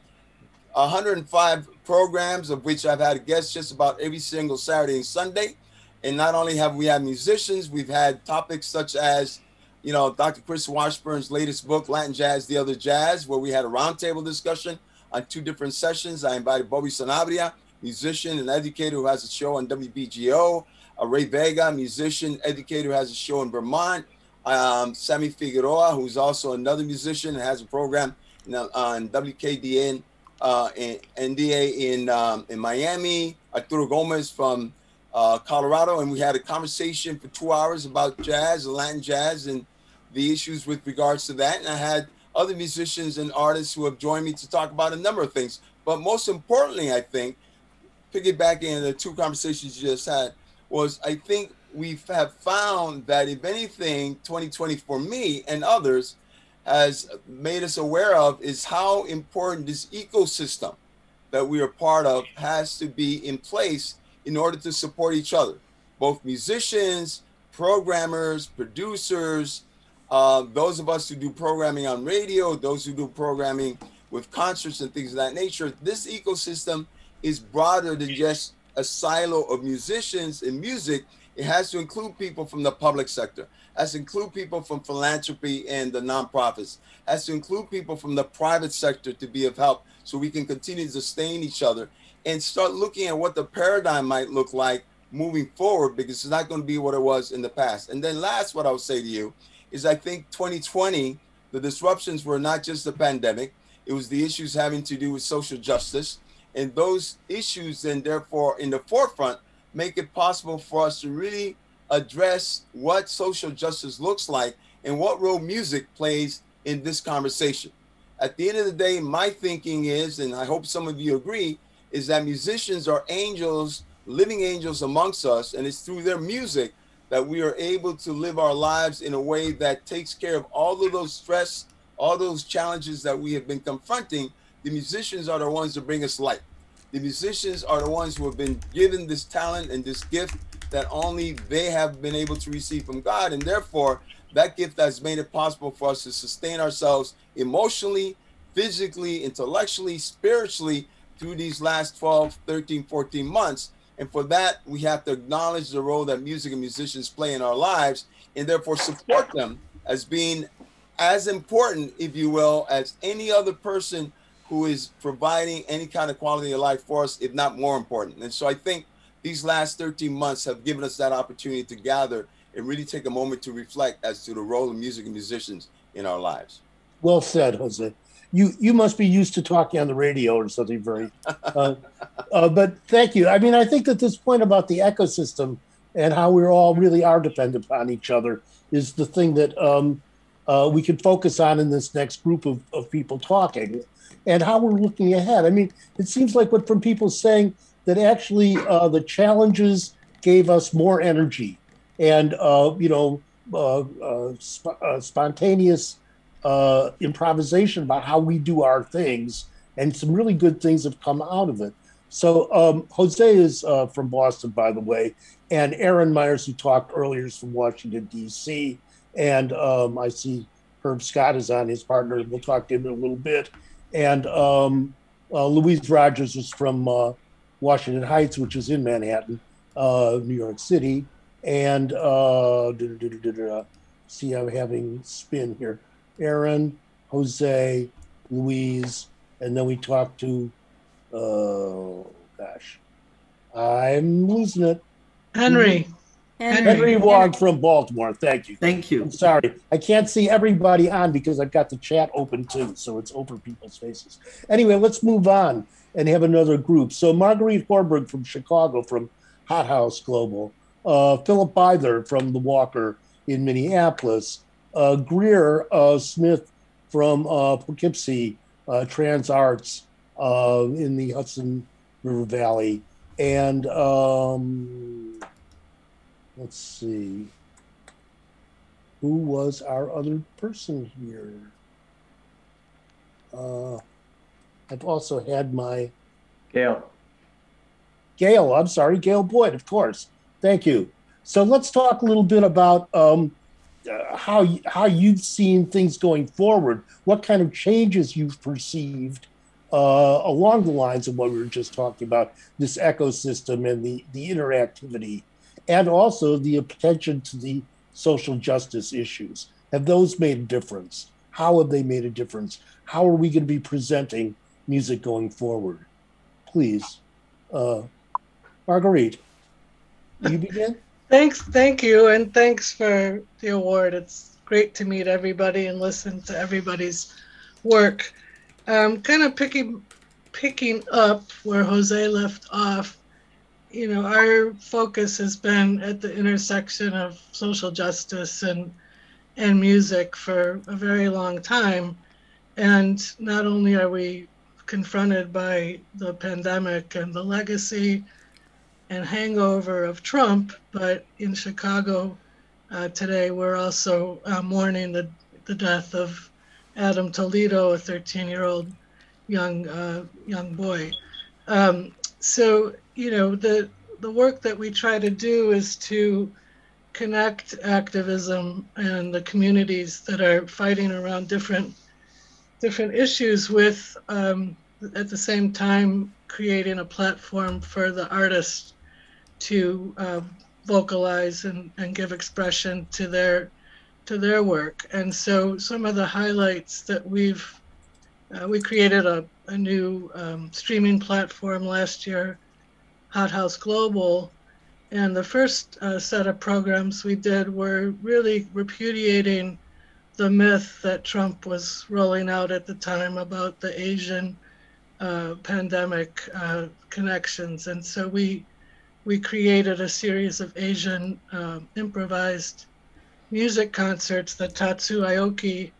105 programs, of which I've had guests just about every single Saturday and Sunday. And not only have we had musicians, we've had topics such as, you know, Dr. Chris Washburne's latest book, Latin Jazz, The Other Jazz, where we had a roundtable discussion on two different sessions. I invited Bobby Sanabria, musician and educator who has a show on WBGO, uh, Ray Vega, musician, educator who has a show in Vermont, um, Sammy Figueroa, who's also another musician and has a program you know, on WKDN uh, in, NDA in um, in Miami, Arturo Gomez from uh, Colorado, and we had a conversation for two hours about jazz Latin jazz and the issues with regards to that. And I had other musicians and artists who have joined me to talk about a number of things. But most importantly, I think, piggybacking on the two conversations you just had, was I think we have found that if anything, 2020 for me and others has made us aware of is how important this ecosystem that we are part of has to be in place in order to support each other, both musicians, programmers, producers, uh, those of us who do programming on radio, those who do programming with concerts and things of that nature. This ecosystem is broader than just a silo of musicians and music. It has to include people from the public sector has to include people from philanthropy and the nonprofits, has to include people from the private sector to be of help so we can continue to sustain each other and start looking at what the paradigm might look like moving forward because it's not going to be what it was in the past. And then last, what I'll say to you is I think 2020, the disruptions were not just the pandemic, it was the issues having to do with social justice. And those issues, and therefore, in the forefront, make it possible for us to really address what social justice looks like and what role music plays in this conversation. At the end of the day, my thinking is, and I hope some of you agree, is that musicians are angels, living angels amongst us, and it's through their music that we are able to live our lives in a way that takes care of all of those stress, all those challenges that we have been confronting. The musicians are the ones that bring us light. The musicians are the ones who have been given this talent and this gift that only they have been able to receive from God. And therefore, that gift has made it possible for us to sustain ourselves emotionally, physically, intellectually, spiritually through these last 12, 13, 14 months. And for that, we have to acknowledge the role that music and musicians play in our lives and therefore support them as being as important, if you will, as any other person who is providing any kind of quality of life for us, if not more important. And so I think these last 13 months have given us that opportunity to gather and really take a moment to reflect as to the role of music and musicians in our lives. Well said, Jose. You you must be used to talking on the radio or something very. Uh, uh, but thank you. I mean, I think that this point about the ecosystem and how we all really are dependent on each other is the thing that um, uh, we can focus on in this next group of, of people talking and how we're looking ahead. I mean, it seems like what from people saying that actually uh, the challenges gave us more energy and uh, you know uh, sp- spontaneous uh, improvisation about how we do our things and some really good things have come out of it so um, jose is from boston by the way and aaron myers who talked earlier is from washington d.c and um, i see herb scott is on his partner we'll talk to him in a little bit and um, louise rogers is from Washington Heights, which is in Manhattan, uh, New York City. And uh, see, I'm having spin here. Aaron, Jose, Louise, and then we talked to, oh gosh, I'm losing it. Henry. Henry, Henry Wong from Baltimore. Thank you. Thank you. I'm sorry. I can't see everybody on because I've got the chat open too, so it's over people's faces. Anyway, let's move on and have another group. So Marguerite Horberg from Chicago from Hot House Global, uh, Philip Bither from The Walker in Minneapolis, Greer uh, Smith from uh, Poughkeepsie uh, Trans Arts uh, in the Hudson River Valley. And um, let's see, who was our other person here? Uh, I've also had my Gail. Gail, I'm sorry, Gail Boyd, of course. Thank you. So let's talk a little bit about um, uh, how how you've seen things going forward. What kind of changes you've perceived uh, along the lines of what we were just talking about, this ecosystem and the the interactivity, and also the attention to the social justice issues. Have those made a difference? How have they made a difference? How are we going to be presenting music going forward? Please, uh, Marguerite, you begin. Thanks, thank you, and thanks for the award. It's great to meet everybody and listen to everybody's work. Um, kind of picking picking up where Jose left off. You know, our focus has been at the intersection of social justice and and music for a very long time. And not only are we confronted by the pandemic and the legacy and hangover of Trump, but in Chicago uh, today, we're also uh, mourning the, the death of Adam Toledo, a 13 year old young, uh, young boy. Um, so, you know, the, the work that we try to do is to connect activism and the communities that are fighting around different different issues with um, at the same time creating a platform for the artists to uh, vocalize and, and give expression to their to their work. And so some of the highlights that we've uh, we created a, a new um, streaming platform last year hot house global. And the first uh, set of programs we did were really repudiating the myth that Trump was rolling out at the time about the Asian uh, pandemic uh, connections. And so we we created a series of Asian uh, improvised music concerts that Tatsu Aoki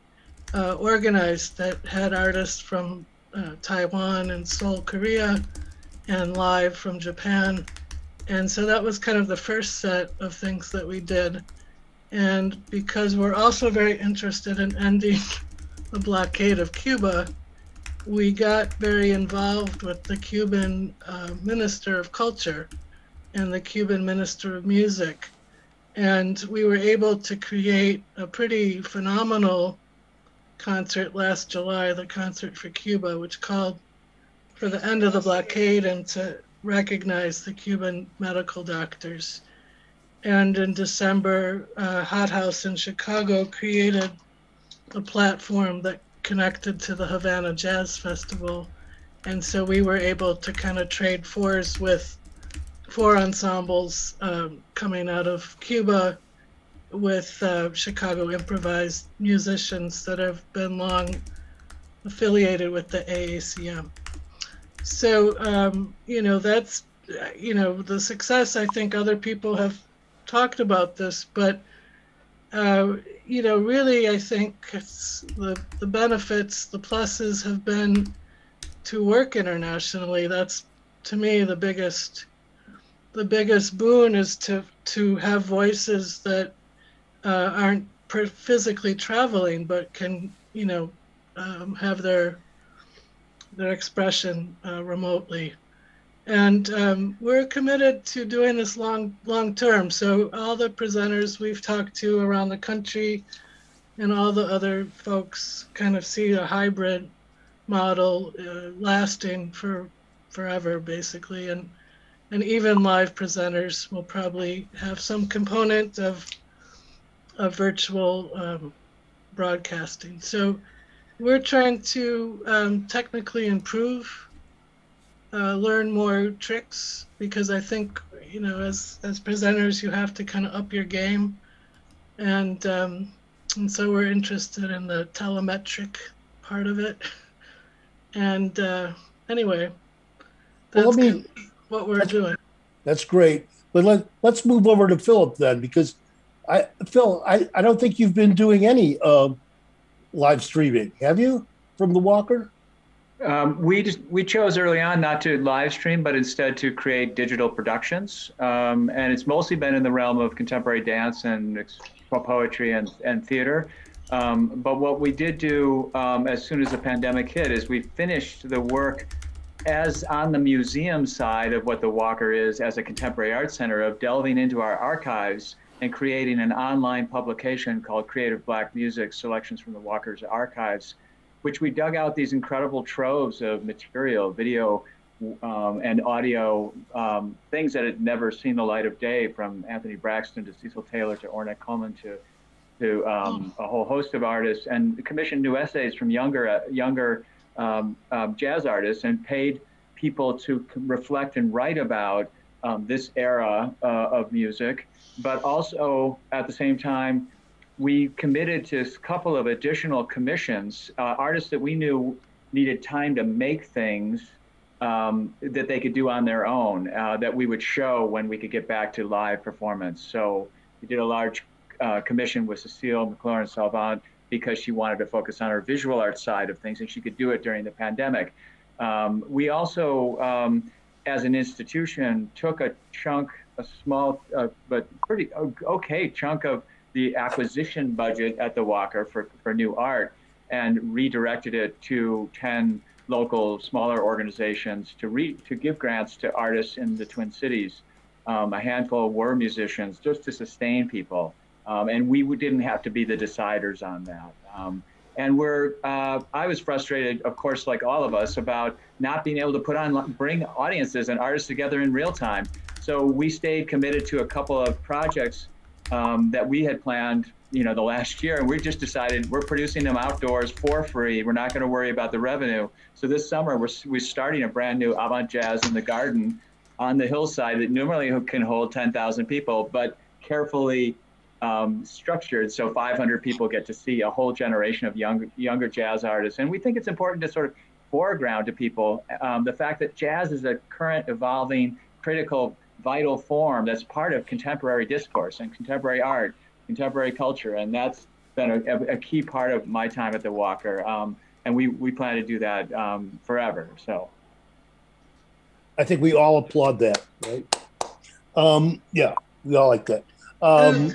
uh, organized that had artists from uh, Taiwan and Seoul, Korea, and live from Japan and so that was kind of the first set of things that we did. And because we're also very interested in ending the blockade of Cuba, we got very involved with the Cuban uh, Minister of Culture and the Cuban Minister of Music. And we were able to create a pretty phenomenal concert last July, the Concert for Cuba, which called for the end of the blockade and to recognize the Cuban medical doctors. And in December, uh, Hot House in Chicago created a platform that connected to the Havana Jazz Festival. And so we were able to kind of trade fours with four ensembles um, coming out of Cuba with uh, Chicago improvised musicians that have been long affiliated with the AACM. So, um, you know, that's, you know, the success, I think other people have talked about this, but, uh, you know, really, I think the, the benefits, the pluses have been to work internationally. That's, to me, the biggest, the biggest boon is to, to have voices that uh, aren't physically traveling, but can, you know, um, have their their expression uh, remotely. And um, we're committed to doing this long, long term. So all the presenters we've talked to around the country and all the other folks kind of see a hybrid model uh, lasting for forever, basically. And and even live presenters will probably have some component of of virtual um, broadcasting. So we're trying to um, technically improve, uh, learn more tricks because I think you know as as presenters you have to kind of up your game, and um, and so we're interested in the telematic part of it. And uh, anyway, that's well, me, what we're doing. That's great. But let, let's move over to Philip then, because I, Phil, I, I don't think you've been doing any uh, live streaming, have you, from the Walker? Um, we just, we chose early on not to live stream, but instead to create digital productions, um, and it's mostly been in the realm of contemporary dance and poetry and, and theater. Um, but what we did do um, as soon as the pandemic hit is we finished the work as on the museum side of what the Walker is as a contemporary art center of delving into our archives and creating an online publication called Creative Black Music Selections from the Walker's Archives, which we dug out these incredible troves of material, video, um, and audio um, things that had never seen the light of day from Anthony Braxton to Cecil Taylor to Ornette Coleman to to um, a whole host of artists and commissioned new essays from younger uh, younger um, um, jazz artists and paid people to reflect and write about um, this era uh, of music. But also at the same time, we committed to a couple of additional commissions, uh, artists that we knew needed time to make things um, that they could do on their own, uh, that we would show when we could get back to live performance. So we did a large uh, commission with Cecile McLorin Salvant because she wanted to focus on her visual art side of things and she could do it during the pandemic. Um, we also, um, as an institution, took a chunk, a small uh, but pretty okay chunk of the acquisition budget at the Walker for, for new art and redirected it to 10 local smaller organizations to, re, to give grants to artists in the Twin Cities. Um, a handful were musicians just to sustain people. Um, and we didn't have to be the deciders on that. Um, and we're, uh, I was frustrated, of course, like all of us, about not being able to put on, bring audiences and artists together in real time. So we stayed committed to a couple of projects um, that we had planned, you know, the last year, and we just decided we're producing them outdoors for free. We're not going to worry about the revenue. So this summer, we're, we're starting a brand new avant jazz in the garden on the hillside that normally can hold 10,000 people, but carefully um, structured so 500 people get to see a whole generation of young, younger jazz artists. And we think it's important to sort of foreground to people um, the fact that jazz is a current, evolving, critical, vital form that's part of contemporary discourse and contemporary art, contemporary culture. And that's been a, a key part of my time at the Walker. Um, and we, we plan to do that um, forever. So I think we all applaud that, right? Um, yeah, we all like that. Um,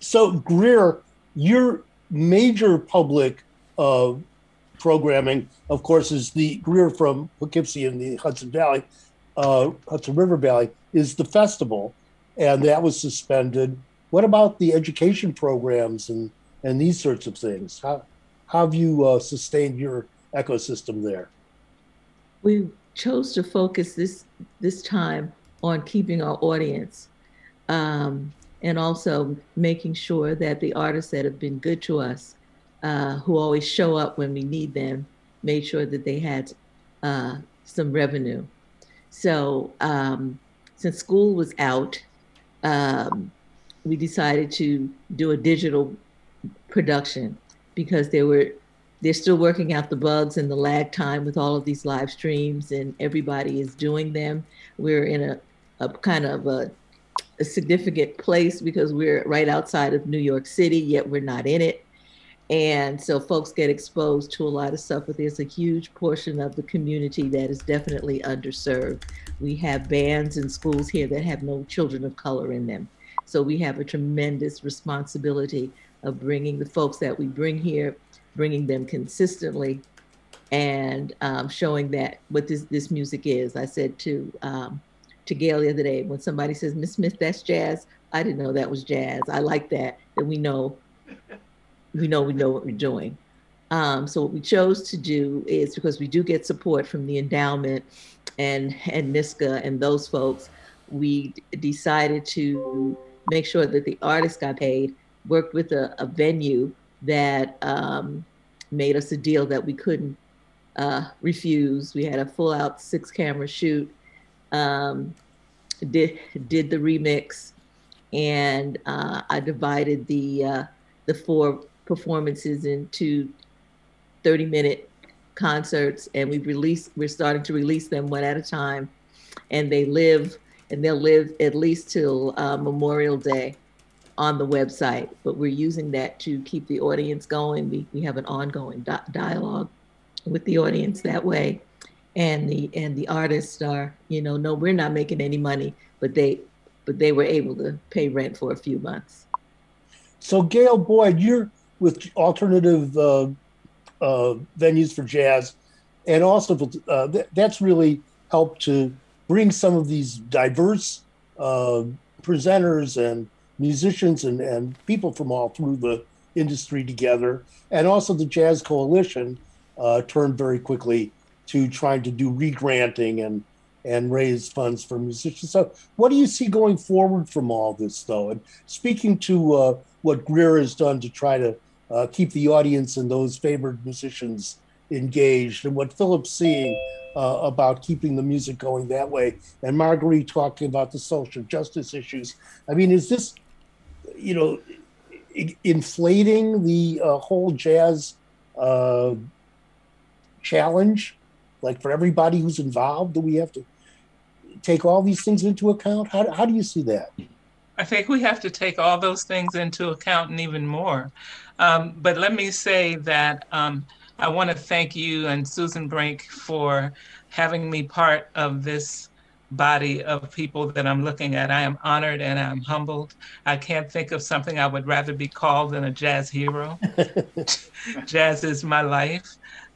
so Greer, your major public uh, programming, of course, is the Greer from Poughkeepsie in the Hudson Valley, uh, Hudson River Valley, is the festival, and that was suspended. What about the education programs and and these sorts of things? How, how have you uh, sustained your ecosystem there? We chose to focus this this time on keeping our audience. Um, and also making sure that the artists that have been good to us, uh, who always show up when we need them, made sure that they had uh, some revenue. So um, since school was out, um, we decided to do a digital production because they were they're still working out the bugs and the lag time with all of these live streams and everybody is doing them. We're in a, a kind of a a significant place because we're right outside of New York City, yet we're not in it. And so folks get exposed to a lot of stuff, but there's a huge portion of the community that is definitely underserved. We have bands and schools here that have no children of color in them. So we have a tremendous responsibility of bringing the folks that we bring here, bringing them consistently and um, showing that what this, this music is. I said to um, to Gail the other day when somebody says, Miss Smith, that's jazz. I didn't know that was jazz. I like that, that we know, we know, we know what we're doing. Um, so what we chose to do is because we do get support from the endowment and, and NYSCA and those folks, we decided to make sure that the artists got paid, worked with a, a venue that um, made us a deal that we couldn't uh, refuse. We had a full out six camera shoot um, did did the remix, and uh, I divided the uh, the four performances into thirty minute concerts, and we release we're starting to release them one at a time, and they live and they'll live at least till uh, Memorial Day. on the website, but we're using that to keep the audience going. We, we have an ongoing di- dialogue with the audience that way. And the and the artists are, you know, no, we're not making any money, but they but they were able to pay rent for a few months. So Gail Boyd, you're with alternative uh, uh, venues for jazz, and also uh, th- that's really helped to bring some of these diverse uh, presenters and musicians and, and people from all through the industry together. And also the Jazz Coalition uh, turned very quickly to trying to do regranting and and raise funds for musicians. So, what do you see going forward from all this, though? And speaking to uh, what Greer has done to try to uh, keep the audience and those favored musicians engaged, and what Philip's seeing uh, about keeping the music going that way, and Marguerite talking about the social justice issues. I mean, is this, you know, inflating the uh, whole jazz uh, challenge? Like for everybody who's involved, do we have to take all these things into account? How, how do you see that? I think we have to take all those things into account and even more. Um, but let me say that um, I want to thank you and Susan Brink for having me part of this body of people that I'm looking at. I am honored and I'm humbled. I can't think of something I would rather be called than a jazz hero. jazz is my life.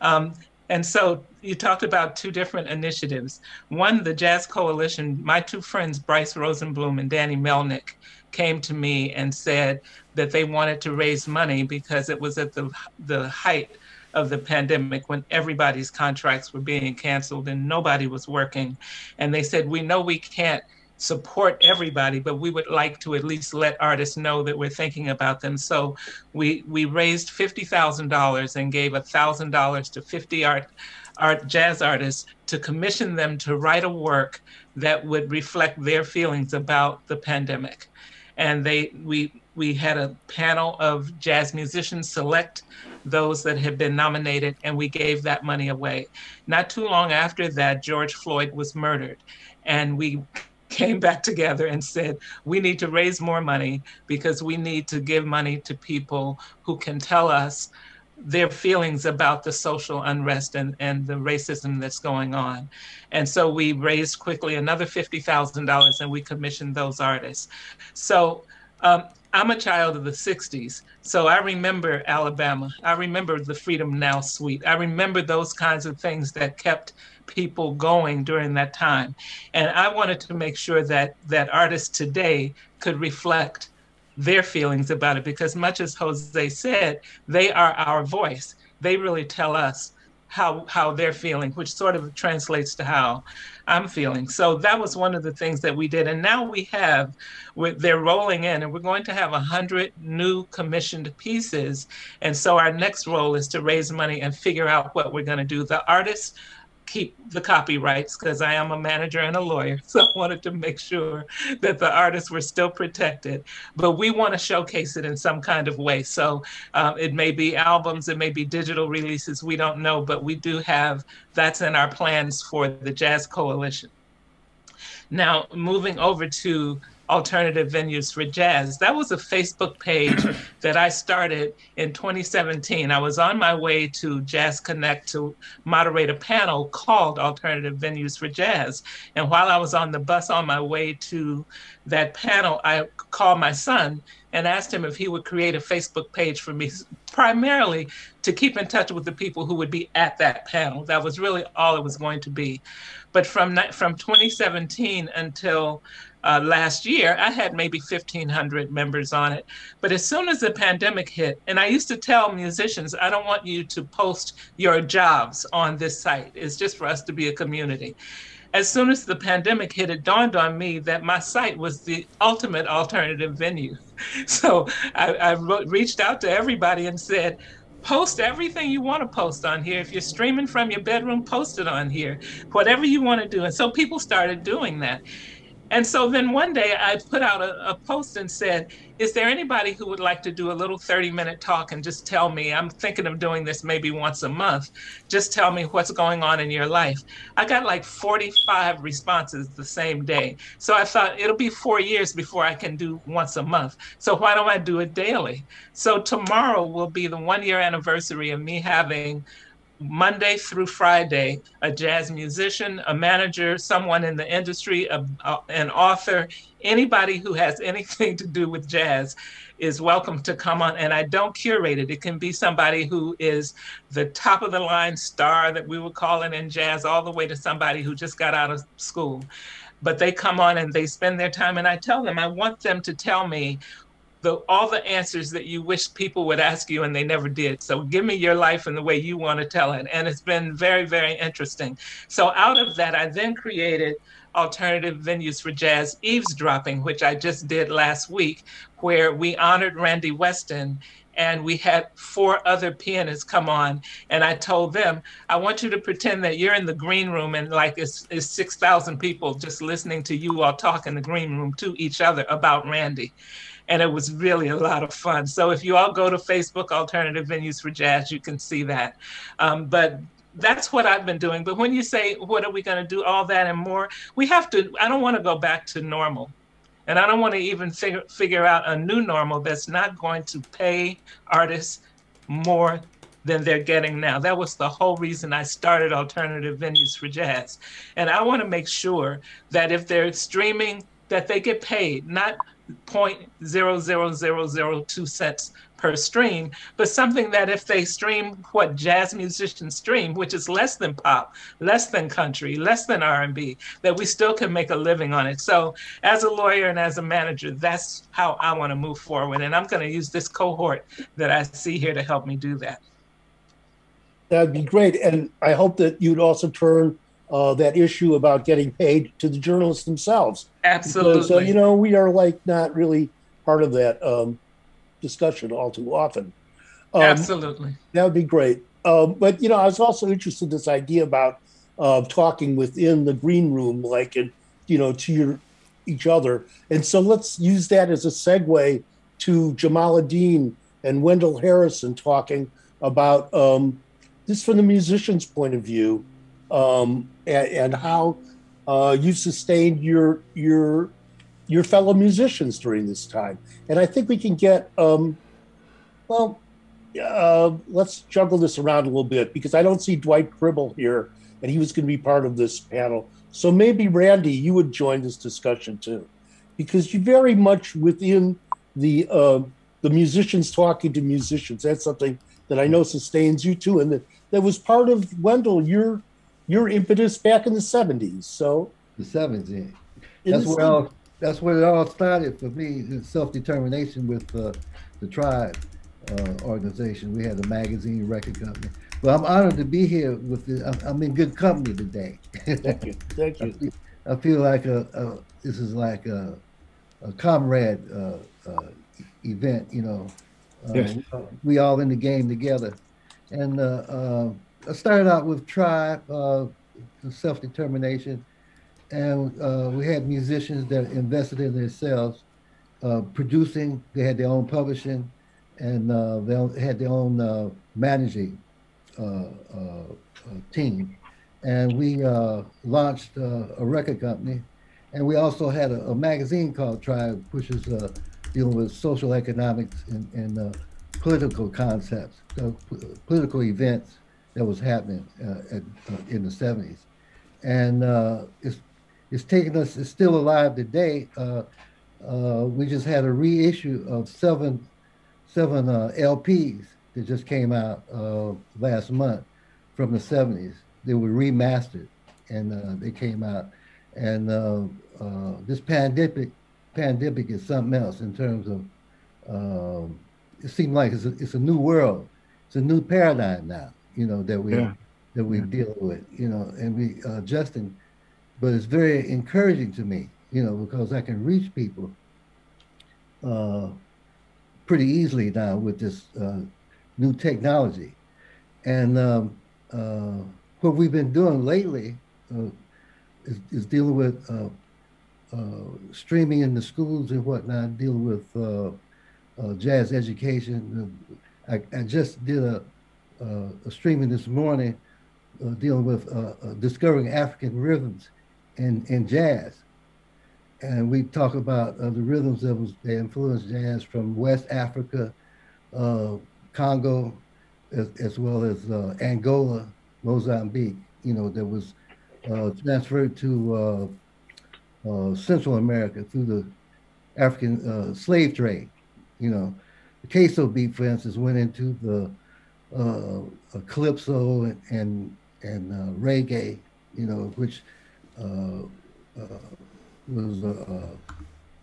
Um, and so you talked about two different initiatives. One, the Jazz Coalition, my two friends, Bryce Rosenblum and Danny Melnick, came to me and said that they wanted to raise money because it was at the, the height of the pandemic when everybody's contracts were being canceled and nobody was working. And they said, We know we can't support everybody, but we would like to at least let artists know that we're thinking about them. So we we raised fifty thousand dollars and gave thousand dollars to fifty art art jazz artists to commission them to write a work that would reflect their feelings about the pandemic. And they we we had a panel of jazz musicians select those that had been nominated, and we gave that money away. Not too long after that, George Floyd was murdered, and we came back together and said, we need to raise more money because we need to give money to people who can tell us their feelings about the social unrest and, and the racism that's going on. And so we raised quickly another $50,000 and we commissioned those artists. So um, I'm a child of the 60s, so I remember Alabama. I remember the Freedom Now Suite. I remember those kinds of things that kept people going during that time. And I wanted to make sure that that artists today could reflect their feelings about it because much as Jose said, they are our voice. They really tell us how how they're feeling, which sort of translates to how I'm feeling. So that was one of the things that we did, and now we have, they're rolling in, and we're going to have a hundred new commissioned pieces. And so our next role is to raise money and figure out what we're going to do. The artists keep the copyrights because I am a manager and a lawyer. So I wanted to make sure that the artists were still protected. But we want to showcase it in some kind of way. So um, it may be albums, it may be digital releases, we don't know, but we do have that's in our plans for the Jazz Coalition. Now, moving over to alternative venues for jazz. That was a Facebook page that I started in 2017. I was on my way to Jazz Connect to moderate a panel called Alternative Venues for Jazz. And while I was on the bus on my way to that panel, I called my son and asked him if he would create a Facebook page for me, primarily to keep in touch with the people who would be at that panel. That was really all it was going to be. But from from 2017 until uh, last year, I had maybe 1,500 members on it. But as soon as the pandemic hit, and I used to tell musicians, I don't want you to post your jobs on this site. It's just for us to be a community. As soon as the pandemic hit, it dawned on me that my site was the ultimate alternative venue. So I, I wrote, reached out to everybody and said, post everything you want to post on here. If you're streaming from your bedroom, post it on here. Whatever you want to do. And so people started doing that. And so then one day I put out a, a, post and said, Is there anybody who would like to do a little 30 minute talk and just tell me? I'm thinking of doing this maybe once a month. Just tell me what's going on in your life. I got like 45 responses the same day. So I thought it'll be four years before I can do once a month. So why don't I do it daily? So tomorrow will be the one year anniversary of me having Monday through Friday, a jazz musician, a manager, someone in the industry, a, a, an author, anybody who has anything to do with jazz is welcome to come on. And I don't curate it. It can be somebody who is the top of the line star that we would call it in jazz, all the way to somebody who just got out of school. But they come on and they spend their time, and I tell them, I want them to tell me the all the answers that you wish people would ask you and they never did. So give me your life in the way you want to tell it. And it's been very, very interesting. So out of that, I then created alternative venues for jazz eavesdropping, which I just did last week, where we honored Randy Weston and we had four other pianists come on and i told them i want you to pretend that you're in the green room and like it's, it's 6000 people just listening to you all talk in the green room to each other about randy and it was really a lot of fun. So if you all go to Facebook Alternative Venues for Jazz, you can see that. Um, but that's what I've been doing. But when you say, what are we going to do, all that and more, we have to, I don't want to go back to normal. And I don't want to even figure, figure out a new normal that's not going to pay artists more than they're getting now. That was the whole reason I started Alternative Venues for Jazz. And I want to make sure that if they're streaming, that they get paid, not 0.00002 cents per stream, but something that if they stream what jazz musicians stream, which is less than pop, less than country, less than R&B, that we still can make a living on it. So as a lawyer and as a manager, that's how I want to move forward. And I'm going to use this cohort that I see here to help me do that. That'd be great. And I hope that you'd also turn uh, that issue about getting paid to the journalists themselves. Absolutely. So uh, you know, we are like not really part of that um, discussion all too often. Um, Absolutely. That would be great. Um, but, you know, I was also interested in this idea about uh, talking within the green room, like, and, you know, to your each other. And so let's use that as a segue to Jamaaladeen and Wendell Harrison talking about um, this from the musician's point of view um, and, and, how uh, you sustained your your your fellow musicians during this time. And I think we can get um, well. Uh, let's juggle this around a little bit because I don't see Dwight Cribble here, and he was going to be part of this panel. So maybe Randy, you would join this discussion too, because you're very much within the uh, the musicians talking to musicians. That's something that I know sustains you too, and that, that was part of Wendell your your impetus back in the 70s. So the 70s. That's where all, that's where it all started for me. Self determination with uh, the tribe uh, organization. We had a magazine record company. Well, I'm honored to be here with. The, I'm in good company today. Thank you. Thank you. I, feel, I feel like a, a, this is like a, a comrade uh, uh event. You know, uh, yes. we all in the game together, and uh, I started out with Tribe, uh, self determination, and uh, we had musicians that invested in themselves, uh, producing. They had their own publishing, and uh, they had their own uh, managing uh, team. And we launched a record company, and we also had a, a magazine called Tribe, which is dealing with social economics and, and political concepts, political events that was happening uh, at, uh, in the 70s. And uh, it's, it's taken us, it's still alive today. Uh, uh, we just had a reissue of seven, seven uh, LPs that just came out last month from the 70s. They were remastered and they came out. And this pandemic, pandemic is something else in terms of, um, it seemed like it's a, it's a new world. It's a new paradigm now you know, that we yeah. that we deal with, you know, and we uh, adjusting. But it's very encouraging to me, you know, because I can reach people uh, pretty easily now with this uh, new technology. And um, uh, what we've been doing lately uh, is, is, dealing with uh, uh, streaming in the schools and whatnot, dealing with uh, uh, jazz education. I, I just did a, uh, streaming this morning uh, dealing with uh, uh, discovering African rhythms in, in jazz. And we talk about uh, the rhythms that was that influenced jazz from West Africa, Congo, as, as well as Angola, Mozambique. You know, that was transferred to Central America through the African slave trade. You know, the queso beat, for instance, went into the calypso and and, and uh, reggae. You know, which uh, uh, was uh,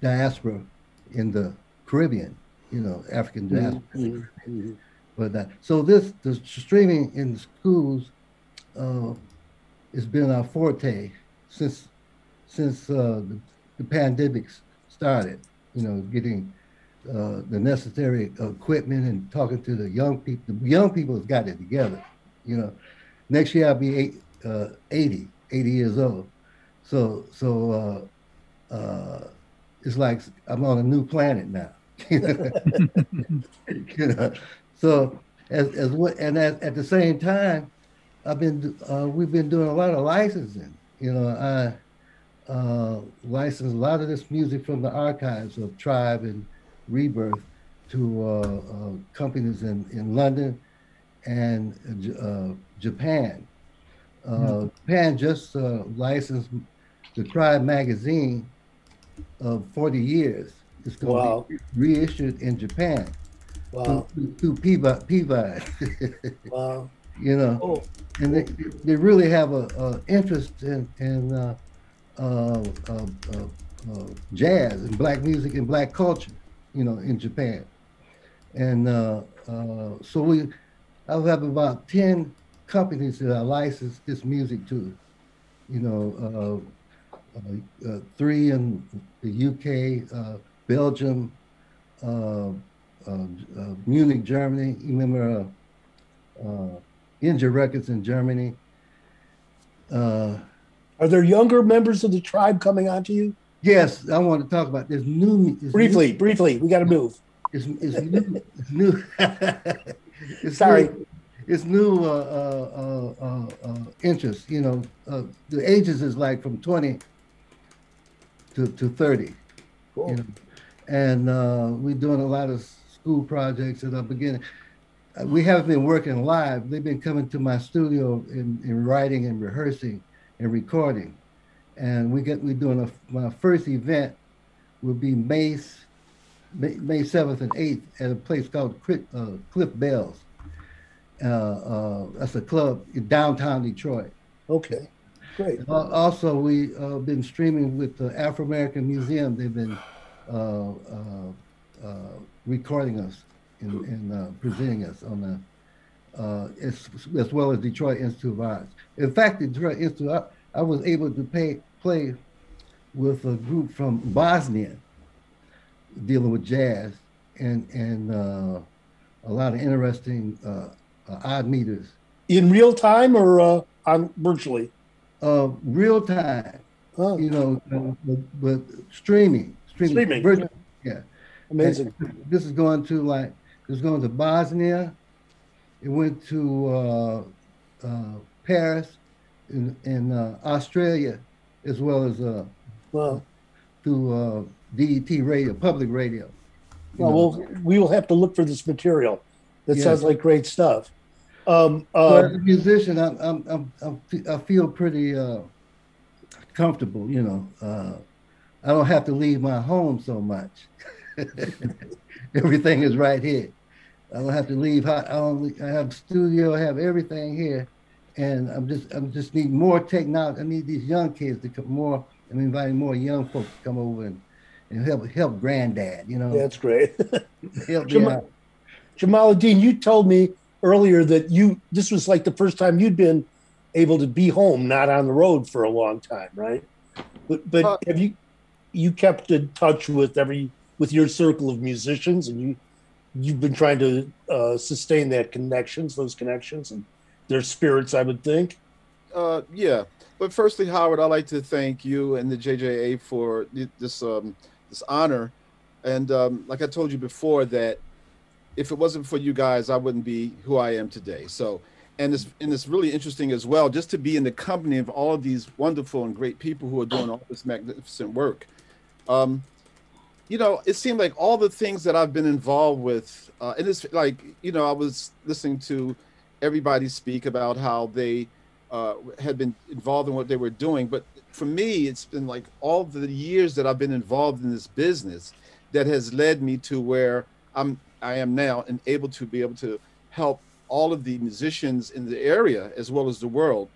diaspora in the Caribbean. You know, African diaspora. Mhm, But that so this the streaming in the schools uh, has been our forte since since uh, the, the pandemic started. You know, getting uh, the necessary equipment and talking to the young people. The young people has got it together. You know, next year I'll be eight, uh, 80, 80 years old. So so uh, uh, it's like I'm on a new planet now. you know, so as as what and at, at the same time, I've been uh, we've been doing a lot of licensing. You know, I uh, licensed a lot of this music from the archives of Tribe and Rebirth to uh, uh, companies in in London and uh, Japan. Uh, Japan just uh, licensed the Tribe magazine of 40 years. It's going Wow. to be reissued in Japan. Wow. Through, through P-Vine. P-Vine. Wow. you know, and they, they really have a, a interest in, in uh, uh, uh, uh, uh, jazz and black music and black culture, you know, in Japan. And uh, uh, so we, I have about 10 companies that I license this music to, you know, uh, uh, three in the UK, uh, Belgium, uh, Munich, Germany. You remember uh, Enja Records in Germany. Uh, Are there younger members of the tribe coming onto you? Yes, I want to talk about this new. This Briefly, new- briefly, we got to move. It's, it's new. It's new. it's Sorry. New, it's new uh, uh, uh, uh, uh, interest. You know, uh, the ages is like from 20 to, to 30. You know? And uh, we're doing a lot of school projects at the beginning. We haven't been working live. They've been coming to my studio and writing and rehearsing and recording. And we get we're doing a my first event will be May May, May 7th and 8th at a place called Cri- uh, Cliff Bell's. Uh, uh, that's a club in downtown Detroit. Okay, great. Al- Also, we uh, been streaming with the Afro American Museum. They've been uh, uh, uh, recording us and, and uh, presenting us on the, uh, as, as well as Detroit Institute of Arts. In fact, the Detroit Institute, I, I was able to pay, play with a group from Bosnia dealing with jazz and and uh, a lot of interesting uh, uh, odd meters. In real time or uh, on virtually? Uh, real time. You know, but, but streaming, streaming, Streaming, virtual- yeah. Amazing. And this is going to like it's going to Bosnia. It went to uh, uh, Paris, in in uh, Australia, as well as uh, Wow. through uh, DET radio, public radio. Well, know. we'll we will have to look for this material. That Yeah. sounds like great stuff. Um, uh, as a musician, I'm, I'm, I'm, I'm, I feel pretty uh, comfortable. You know, uh, I don't have to leave my home so much. everything is right here. I don't have to leave. I, I don't. I have studio. I have everything here, and I'm just. I'm just need more technology. I need these young kids to come more. I'm inviting more young folks to come over and, and help help granddad. You know, That's great. help Jamal. Jamaaladeen, you told me earlier that you this was like the first time you'd been able to be home, not on the road for a long time, right? But but Uh, have you you kept in touch with every with your circle of musicians, and you you've been trying to uh, sustain that connections, those connections, and their spirits, I would think. uh, yeah. But firstly, Howard, I'd like to thank you and the JJA for this um, this honor. And um, like I told you before, that if it wasn't for you guys, I wouldn't be who I am today. So, and it's and it's really interesting as well, just to be in the company of all of these wonderful and great people who are doing all this magnificent work. Um, you know, it seemed like all the things that I've been involved with, uh, and it's like, you know, I was listening to everybody speak about how they uh, had been involved in what they were doing. But for me, it's been like all the years that I've been involved in this business that has led me to where I'm, I am now and able to be able to help all of the musicians in the area as well as the world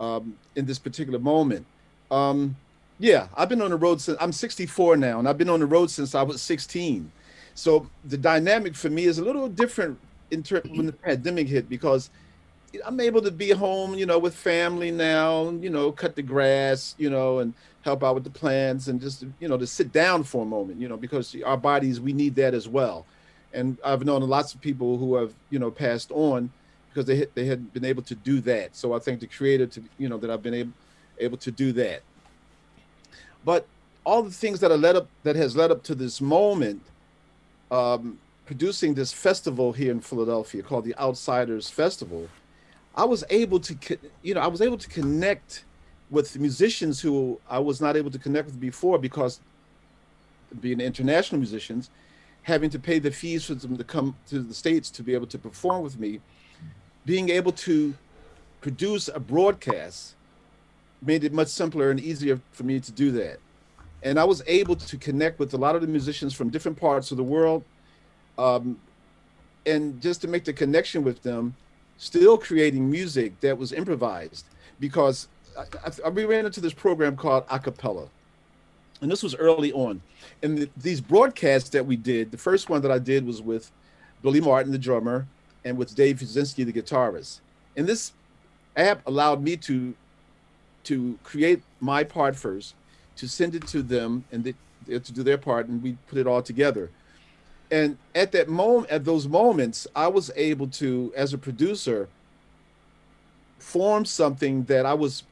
um, in this particular moment. Um, yeah, I've been on the road since I'm 64 now, and I've been on the road since I was 16. So the dynamic for me is a little different in terms when the pandemic hit because I'm able to be home, you know, with family now, you know, cut the grass, you know, and help out with the plants and just, you know, to sit down for a moment, you know, because our bodies, we need that as well. And I've known lots of people who have, you know, passed on because they they had been able to do that. So I think the creator to, you know, that I've been able able to do that. But all the things that are led up that has led up to this moment, um, producing this festival here in Philadelphia called the Outsiders Festival, I was able to, you know, I was able to connect with musicians who I was not able to connect with before because being international musicians, having to pay the fees for them to come to the States to be able to perform with me, being able to produce a broadcast made it much simpler and easier for me to do that. And I was able to connect with a lot of the musicians from different parts of the world. Um, and just to make the connection with them, still creating music that was improvised because I, I, we ran into this program called Acapella. And this was early on. And the, these broadcasts that we did, the first one that I did was with Billy Martin, the drummer, and with Dave Fiuczynski, the guitarist. And this app allowed me to to create my part first, to send it to them, and they, to do their part, and we put it all together. And at that moment, at those moments, I was able to, as a producer, form something that I was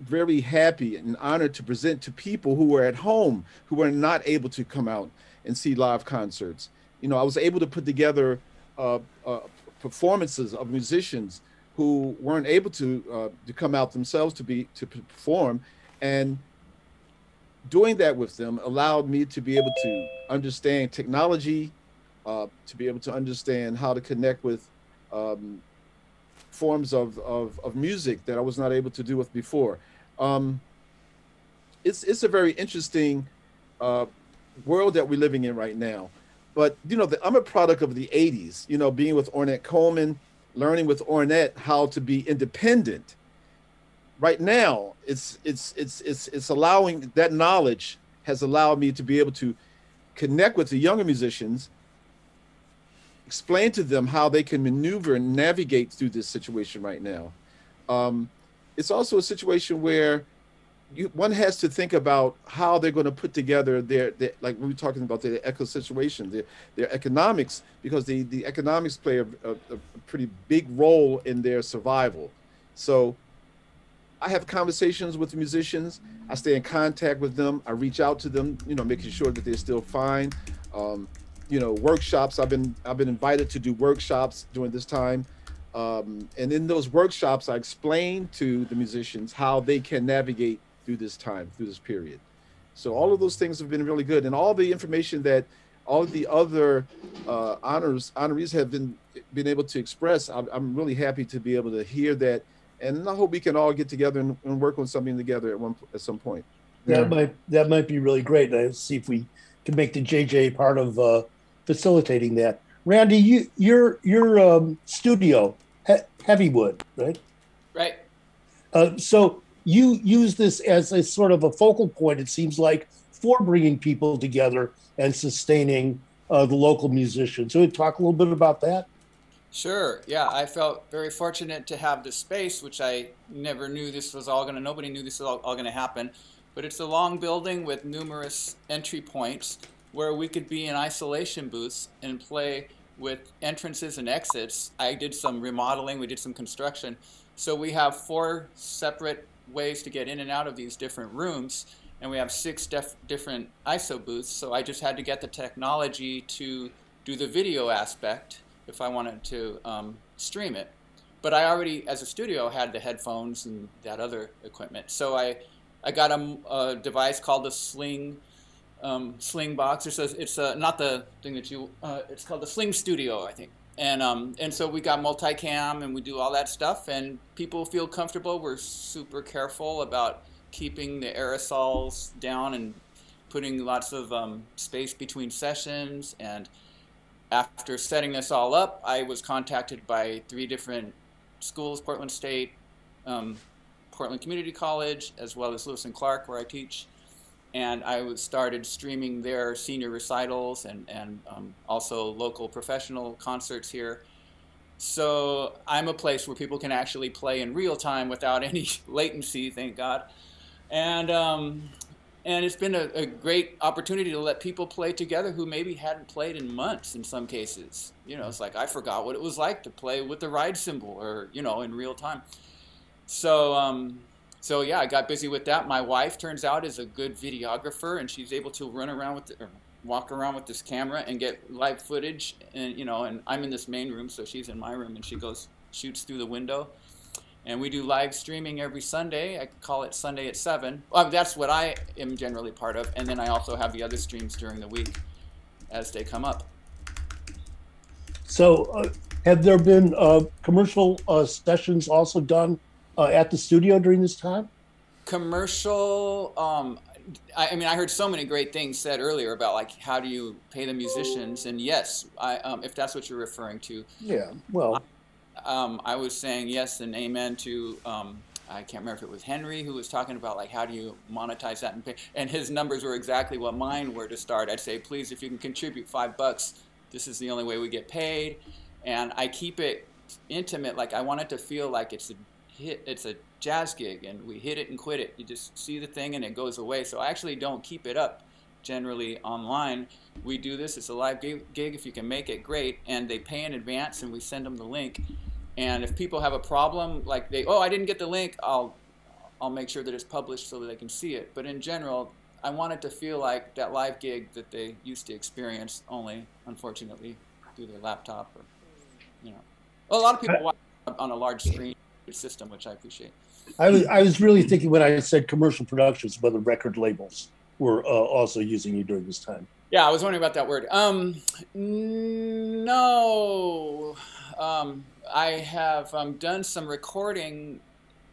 very happy and honored to present to people who were at home, who were not able to come out and see live concerts. You know, I was able to put together uh, uh, performances of musicians who weren't able to uh, to come out themselves to be to perform, and doing that with them allowed me to be able to understand technology, uh, to be able to understand how to connect with um, forms of, of, of, music that I was not able to do with before. Um, it's, it's a very interesting uh, world that we're living in right now. But, you know, the, I'm a product of the 80s, you know, being with Ornette Coleman, learning with Ornette how to be independent. Right now, it's it's it's it's it's allowing that knowledge has allowed me to be able to connect with the younger musicians, explain to them how they can maneuver and navigate through this situation right now. Um, it's also a situation where you, one has to think about how they're going to put together their, their like we were talking about their eco situation, their, their economics, because the, the economics play a, a, a pretty big role in their survival. So I have conversations with musicians. I stay in contact with them. I reach out to them, you know, making sure that they're still fine. Um, you know, workshops. I've been I've been invited to do workshops during this time. Um, and in those workshops, I explain to the musicians how they can navigate through this time, through this period. So all of those things have been really good, and all the information that all the other uh, honors honorees have been been able to express. I'm, I'm, really happy to be able to hear that, and I hope we can all get together and, and work on something together at one at some point. That yeah. might that might be really great. I see if we can make the JJ part of uh, facilitating that. Randy, you your your um, studio, he- Heavywood, right? Right. Uh, so you use this as a sort of a focal point, it seems like, for bringing people together and sustaining uh, the local musicians. So, talk a little bit about that. Sure. Yeah, I felt very fortunate to have this space, which I never knew this was all going to. Nobody knew this was all, all going to happen. But it's a long building with numerous entry points where we could be in isolation booths and play with entrances and exits. I did some remodeling, we did some construction. So we have four separate ways to get in and out of these different rooms, and we have six different ISO booths. So I just had to get the technology to do the video aspect if I wanted to um, stream it. But I already, as a studio, had the headphones and that other equipment. So I, I got a, a device called the Sling um, Sling box. It's a, it's a, not the thing that you. Uh, it's called the Sling Studio, I think. And um, and so we got multicam and we do all that stuff, and people feel comfortable. We're super careful about keeping the aerosols down and putting lots of um, space between sessions. And after setting this all up, I was contacted by three different schools: Portland State, um, Portland Community College, as well as Lewis and Clark, where I teach and I started streaming their senior recitals and, and um, also local professional concerts here. So I'm a place where people can actually play in real time without any latency, thank God. And, um, and it's been a, a, great opportunity to let people play together who maybe hadn't played in months in some cases. You know, it's like I forgot what it was like to play with the ride cymbal or, you know, in real time. So, um, so yeah, I got busy with that. My wife turns out is a good videographer, and she's able to run around with, the, or walk around with this camera and get live footage. And you know, and I'm in this main room, so she's in my room, and she goes shoots through the window. And we do live streaming every Sunday. I call it Sunday at seven. Well, that's what I am generally part of, and then I also have the other streams during the week as they come up. So, uh, have there been uh, commercial uh, sessions also done uh, at the studio during this time? Commercial. Um, I, I, mean, I heard so many great things said earlier about like how do you pay the musicians, and yes, I, um, if that's what you're referring to. Yeah. Well. Um, I was saying yes and amen to. Um, I can't remember if it was Henry who was talking about like how do you monetize that and pay, and his numbers were exactly what mine were to start. I'd say please if you can contribute five bucks, this is the only way we get paid, and I keep it intimate. Like I want it to feel like it's a hit it's a jazz gig and we hit it and quit it you just see the thing and it goes away so i actually don't keep it up generally online we do this it's a live gig, if you can make it great and they pay in advance and we send them the link and if people have a problem like they oh i didn't get the link i'll i'll make sure that it's published so that they can see it but in general i want it to feel like that live gig that they used to experience only unfortunately through their laptop or you know a lot of people watch on a large screen system, which I appreciate. I was I was really thinking when I said commercial productions, whether record labels were uh, also using you during this time. Yeah, I was wondering about that word. Um, no, um, I have um, done some recording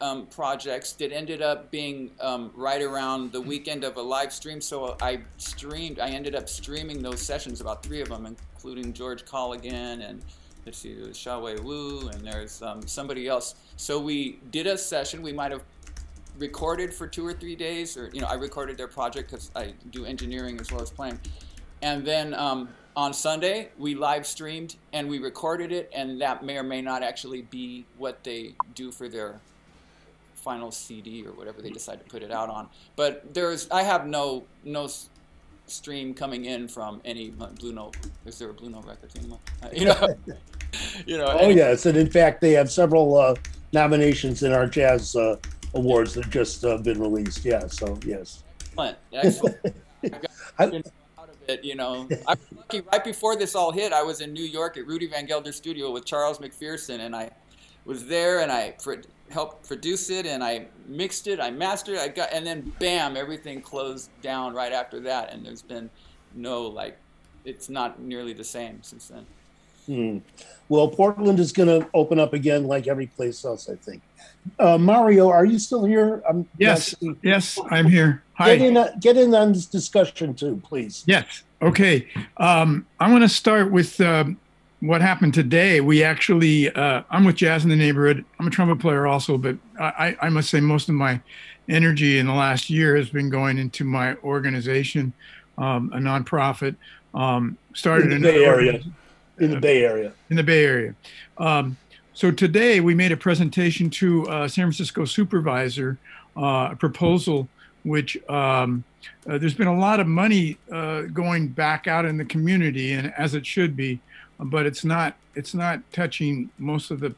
um, projects that ended up being um, right around the weekend of a live stream. So I streamed. I ended up streaming those sessions, about three of them, including George Colligan and let's see, Xiaowei Wu and there's um, somebody else. So we did a session. We might have recorded for two or three days, or you know, I recorded their project because I do engineering as well as playing. And then um, on Sunday we live streamed and we recorded it, and that may or may not actually be what they do for their final CD or whatever they decide to put it out on. But there's, I have no no stream coming in from any Blue Note. Is there a Blue Note record anymore? Uh, you know, you know. Oh yes, and in fact, they have several uh, nominations in our jazz uh, awards that just uh, been released. Yeah, so yes. Excellent. Excellent. out of it, you know. I was lucky. Right before this all hit, I was in New York at Rudy Van Gelder Studio with Charles McPherson, and I was there, and I helped produce it and I mixed it, I mastered it, I got, and then bam, everything closed down right after that, and there's been no like, it's not nearly the same since then. Hmm. Well, Portland is going to open up again, like every place else, I think. Uh, Mario, are you still here? I'm yes, yes, I'm here. Hi. Get in, uh, get in on this discussion too, please. Yes. Okay. Um, I want to start with um, what happened today, we actually, uh, I'm with Jazz in the Neighborhood. I'm a trumpet player also, but I, I must say most of my energy in the last year has been going into my organization, um, a nonprofit. Um, started in the Bay Area. In the Bay Area. In the Bay Area. Um, so today we made a presentation to uh, San Francisco supervisor, uh, a proposal which um, uh, there's been a lot of money uh, going back out in the community, and as it should be, but it's not it's not touching most of the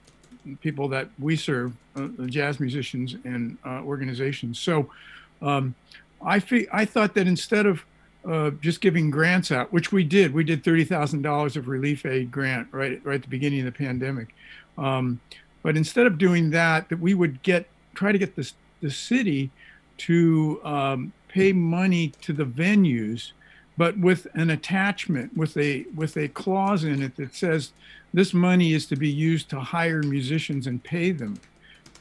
people that we serve, uh, the jazz musicians and organizations. So um, I fe- I thought that instead of uh, just giving grants out, which we did, we did thirty thousand dollars of relief aid grant right right at the beginning of the pandemic. Um, but instead of doing that, that we would get try to get this the city to um, pay money to the venues, but with an attachment, with a with a clause in it that says this money is to be used to hire musicians and pay them.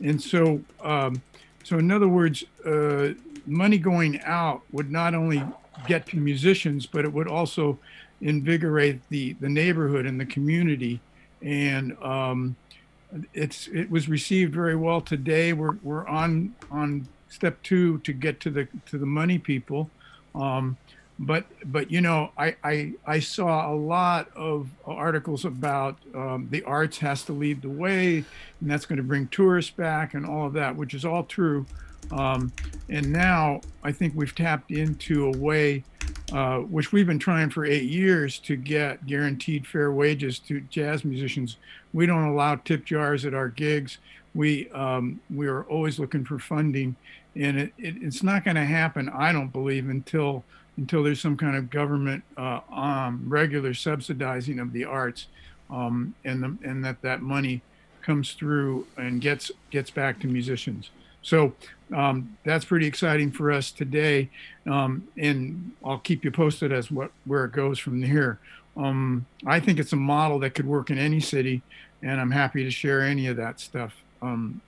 And so, um, so in other words, uh, money going out would not only get to musicians, but it would also invigorate the the neighborhood and the community. And um, it's it was received very well today. We're we're on on step two to get to the to the money people. Um, but but you know I, I I saw a lot of articles about um, the arts has to lead the way and that's going to bring tourists back and all of that which is all true um, and now I think we've tapped into a way uh, which we've been trying for eight years to get guaranteed fair wages to jazz musicians we don't allow tip jars at our gigs we um, we are always looking for funding and it, it it's not going to happen I don't believe until until there's some kind of government uh, um, regular subsidizing of the arts, um, and the, and that that money comes through and gets gets back to musicians. So um, that's pretty exciting for us today, um, and I'll keep you posted as what where it goes from here. Um, I think it's a model that could work in any city, and I'm happy to share any of that stuff um,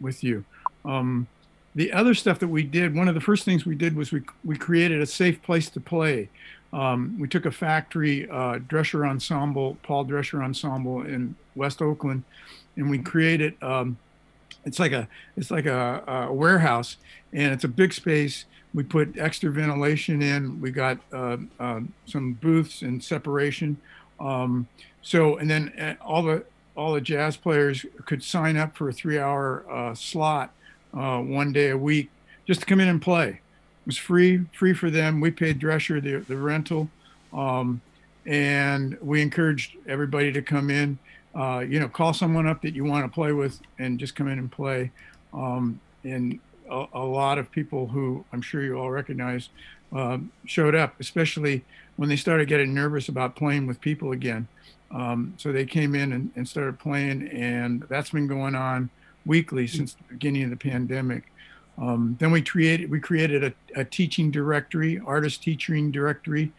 with you. Um, the other stuff that we did, one of the first things we did was we, we created a safe place to play. Um, we took a factory, uh, Dresher Ensemble, Paul Dresher Ensemble in West Oakland, and we created, um, it's like a, it's like a, a, warehouse and it's a big space. We put extra ventilation in, we got uh, uh, some booths and separation. Um, so, and then uh, all the, all the jazz players could sign up for a three hour uh, slot uh, one day a week just to come in and play. It was free, free for them. We paid Dresher the, the rental, um, and we encouraged everybody to come in. Uh, you know, call someone up that you want to play with, and just come in and play. Um, and a, a, lot of people who I'm sure you all recognize uh, showed up, especially when they started getting nervous about playing with people again. Um, so they came in and, and started playing, and that's been going on weekly since the beginning of the pandemic. Um, then we created we created a, a, teaching directory, artist teaching directory.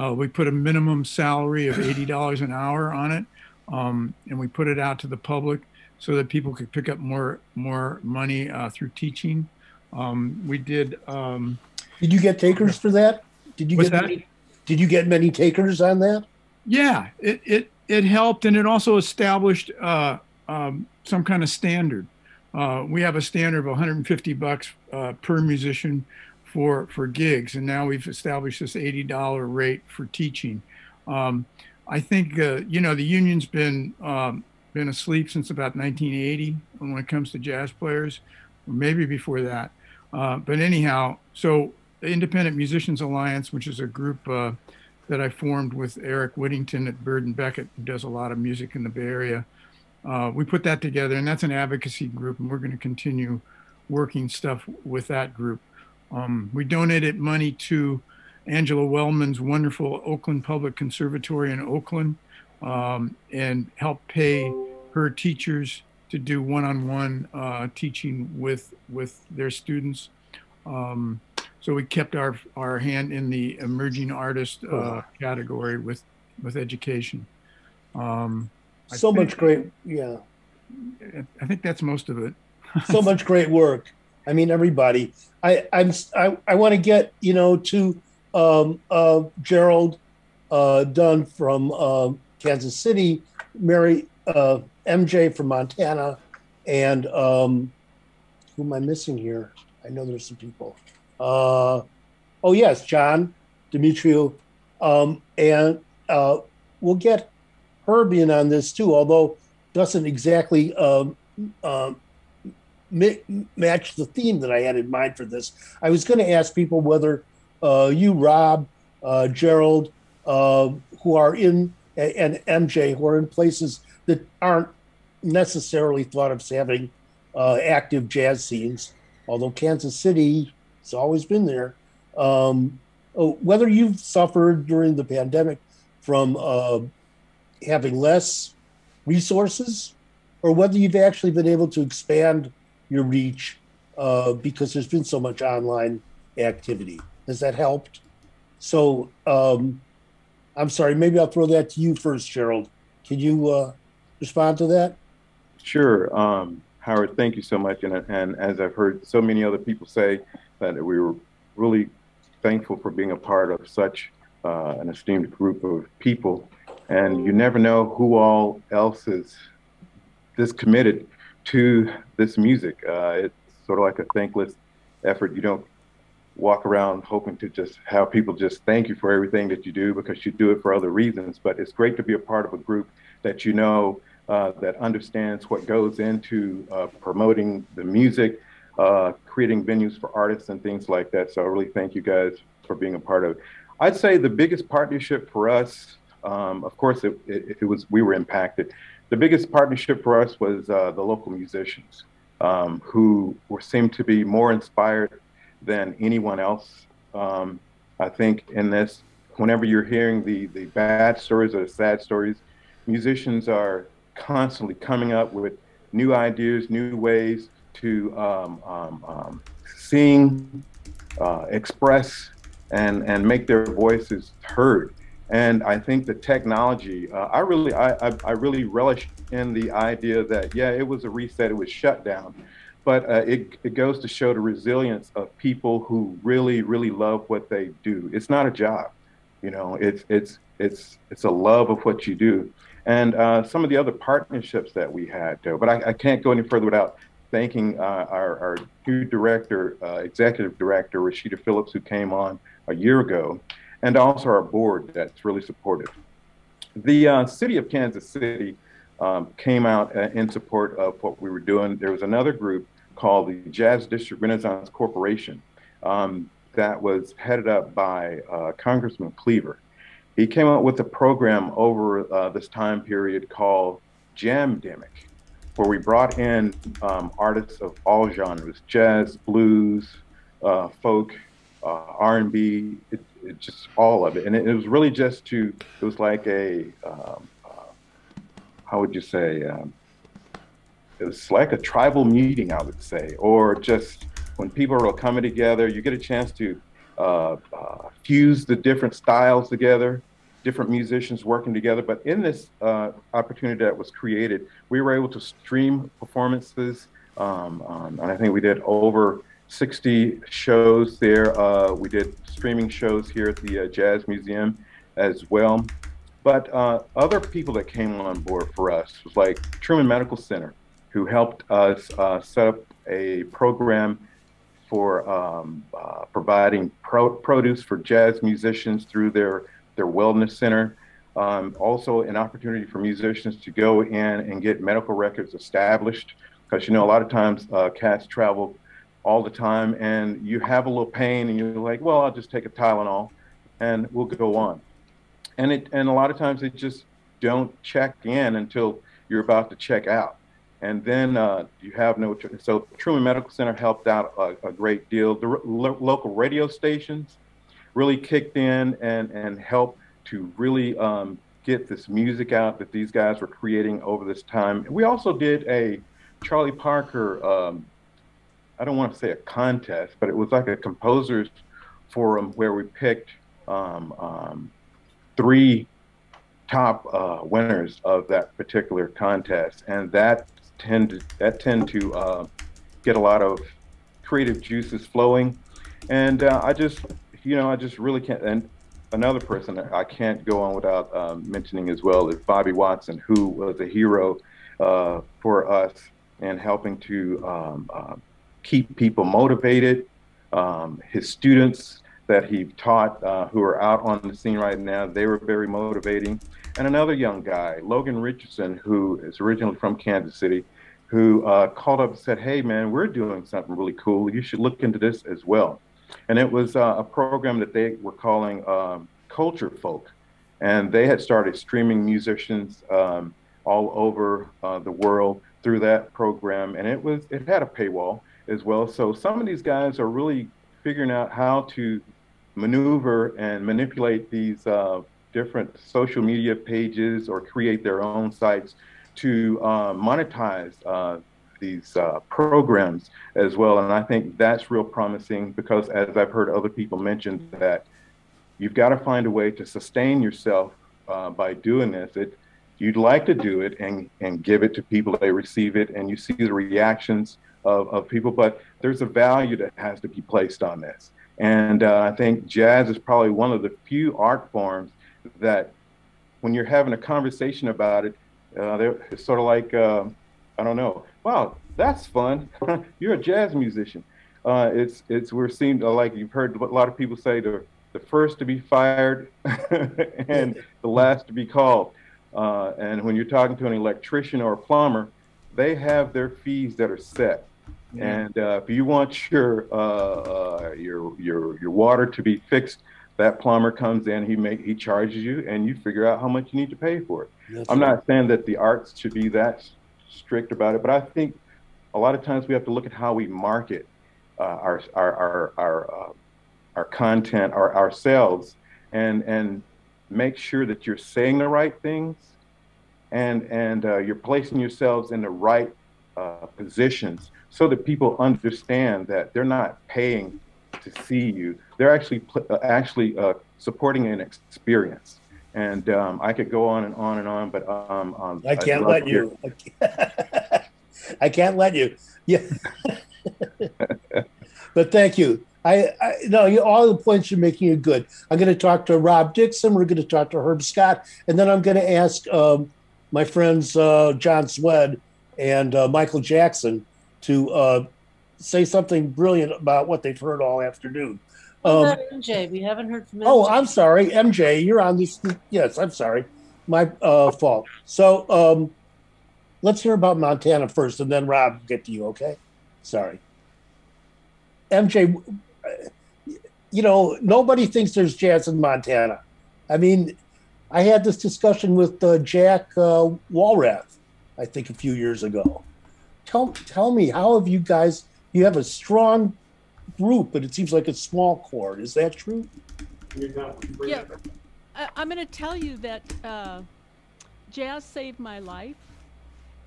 Uh, we put a minimum salary of eighty dollars an hour on it, um, and we put it out to the public so that people could pick up more more money uh, through teaching. Um, we did. Um, did you get takers for that? Did you get that? Many, did you get many takers on that? Yeah, it it it helped, and it also established uh, um, some kind of standard. Uh, we have a standard of 150 bucks uh, per musician for for gigs, and now we've established this $80 rate for teaching. Um, I think uh, you know the union's been um, been asleep since about 1980 when it comes to jazz players, or maybe before that. Uh, but anyhow, so the Independent Musicians Alliance, which is a group uh, that I formed with Eric Whittington at Bird and Beckett, who does a lot of music in the Bay Area uh, we put that together, and that's an advocacy group, and we're going to continue working stuff with that group. Um, we donated money to Angela Wellman's wonderful Oakland Public Conservatory in Oakland um, and help pay her teachers to do one-on-one uh, teaching with with their students. Um, so we kept our our hand in the emerging artist uh, category with with education. Um, so think, much great yeah. I think that's most of it. So much great work. I mean everybody. I i'm i, I want to get you know to um uh gerald uh dunn from uh, kansas city mary uh mj from montana and um who am i missing here i know there's some people uh oh yes john demetriou um and uh we'll get Herb in on this too, although doesn't exactly um, uh, match the theme that I had in mind for this. I was going to ask people whether you, Rob, uh, Gerald, uh, who are in and MJ who are in places that aren't necessarily thought of as having uh, active jazz scenes, although Kansas City has always been there. Um, oh, whether you've suffered during the pandemic from uh, having less resources or whether you've actually been able to expand your reach uh, because there's been so much online activity. Has that helped? So um, I'm sorry, maybe I'll throw that to you first, Gerald. Can you uh, respond to that? Sure. Um, Howard, thank you so much. And, and as I've heard so many other people say, that we were really thankful for being a part of such uh, an esteemed group of people. And you never know who all else is this committed to this music. Uh, it's sort of like a thankless effort. You don't walk around hoping to just have people just thank you for everything that you do because you do it for other reasons. But it's great to be a part of a group that you know uh, that understands what goes into uh, promoting the music, uh, creating venues for artists and things like that. So I really thank you guys for being a part of it. I'd say the biggest partnership for us, um, of course, it, it, it, was we were impacted. The biggest partnership for us was uh, the local musicians um, who were seemed to be more inspired than anyone else. Um, I think in this, whenever you're hearing the the bad stories or the sad stories, musicians are constantly coming up with new ideas, new ways to um, um, um, sing, uh, express, and and make their voices heard. And I think the technology, uh, I really, I, I, I, really relish in the idea that yeah, it was a reset, it was shut down, but uh, it it goes to show the resilience of people who really, really love what they do. It's not a job, you know. It's it's it's it's a love of what you do and uh, some of the other partnerships that we had. But I, I can't go any further without thanking uh, our, our, new director, uh, executive director, Rashida Phillips, who came on a year ago, and also our board that's really supportive. The uh, city of Kansas City um, came out uh, in support of what we were doing. There was another group called the Jazz District Renaissance Corporation um, that was headed up by uh, Congressman Cleaver he came up with a program over uh, this time period called Jamdemic, where we brought in um, artists of all genres, jazz, blues, uh, folk, uh, R&B, it, it, just all of it. And it, it, was really just to, it was like a, um, uh, how would you say, um, it was like a tribal meeting, I would say, or just when people are coming together, you get a chance to uh, uh, fuse the different styles together, different musicians working together. But in this uh, opportunity that was created, we were able to stream performances. Um, um, and I think we did over 60 shows there. Uh, we did streaming shows here at the uh, Jazz Museum as well. But uh, other people that came on board for us was like Truman Medical Center, who helped us uh, set up a program for um, uh, providing pro produce for jazz musicians through their, their wellness center. Um, also, an opportunity for musicians to go in and get medical records established. Because, you know, a lot of times uh, cats travel all the time and you have a little pain and you're like, well, I'll just take a Tylenol and we'll go on. And, it, and a lot of times they just don't check in until you're about to check out and then uh, you have no. So Truman Medical Center helped out a, a great deal. The lo local radio stations really kicked in and and helped to really um, get this music out that these guys were creating over this time. We also did a Charlie Parker. Um, I don't want to say a contest, but it was like a composers forum where we picked um, um three top uh, winners of that particular contest, and that tend to, that tend to uh, get a lot of creative juices flowing. And uh, I just, you know, I just really can't. And another person I can't go on without um, mentioning as well is Bobby Watson, who was a hero uh, for us and helping to um, uh, keep people motivated. Um, his students that he taught uh, who are out on the scene right now, they were very motivating and another young guy, Logan Richardson, who is originally from Kansas City, who uh, called up and said, Hey, man, we're doing something really cool. You should look into this as well. And it was uh, a program that they were calling um, Culture Folk. and they had started streaming musicians um, all over uh, the world through that program, and it was it had a paywall as well. So some of these guys are really figuring out how to maneuver and manipulate these uh, different social media pages or create their own sites to uh, monetize uh, these uh, programs as well. And I think that's real promising because, as I've heard other people mention, that you've got to find a way to sustain yourself uh, by doing this. It, you'd like to do it and, and give it to people, they receive it, and you see the reactions of, of people, but there's a value that has to be placed on this. And uh, I think jazz is probably one of the few art forms that when you're having a conversation about it, uh, it's sort of like, uh, I don't know, wow, that's fun. you're a jazz musician. Uh, it's, it's, we're seeing, like you've heard what a lot of people say, the, the first to be fired and the last to be called. Uh, and when you're talking to an electrician or a plumber, they have their fees that are set. Yeah. And uh, if you want your, uh, uh, your your your water to be fixed, that plumber comes in, he make he charges you, and you figure out how much you need to pay for it. That's I'm not saying that the arts should be that strict about it, but I think a lot of times we have to look at how we market uh, our our our our, uh, our content, our ourselves, and and make sure that you're saying the right things, and and uh, you're placing yourselves in the right uh, positions so that people understand that they're not paying to see you. They're actually uh, actually uh, supporting an experience. And um, I could go on and on and on, but um, um, I can't let you. I can't let you. Yeah. but thank you. I, I no, you, all the points you're making are good. I'm going to talk to Rob Dixon. We're going to talk to Herb Scott, and then I'm going to ask um, my friends uh, John Szwed and uh, Michael Jackson to uh, say something brilliant about what they've heard all afternoon. Um, MJ? We haven't heard from MJ. Oh, I'm sorry, MJ. You're on this. Yes, I'm sorry. My uh, fault. So um, let's hear about Montana first, and then Rob get to you. Okay? Sorry. MJ, you know nobody thinks there's jazz in Montana. I mean, I had this discussion with uh, Jack uh, Walrath, I think, a few years ago tell tell me how have you guys? You have a strong group, but it seems like a small chord. Is that true? Yeah, I, am going to tell you that uh, jazz saved my life,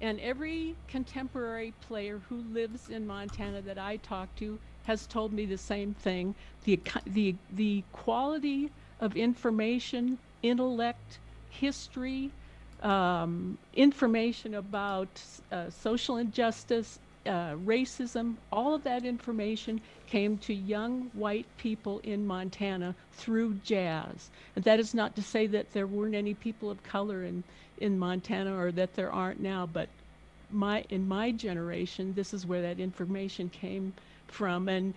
and every contemporary player who lives in Montana that I talk to has told me the same thing. The the the quality of information, intellect, history, um, information about uh, social injustice, uh, racism, all of that information came to young white people in Montana through jazz. And that is not to say that there weren't any people of color in, in Montana or that there aren't now, but my in my generation, this is where that information came from. And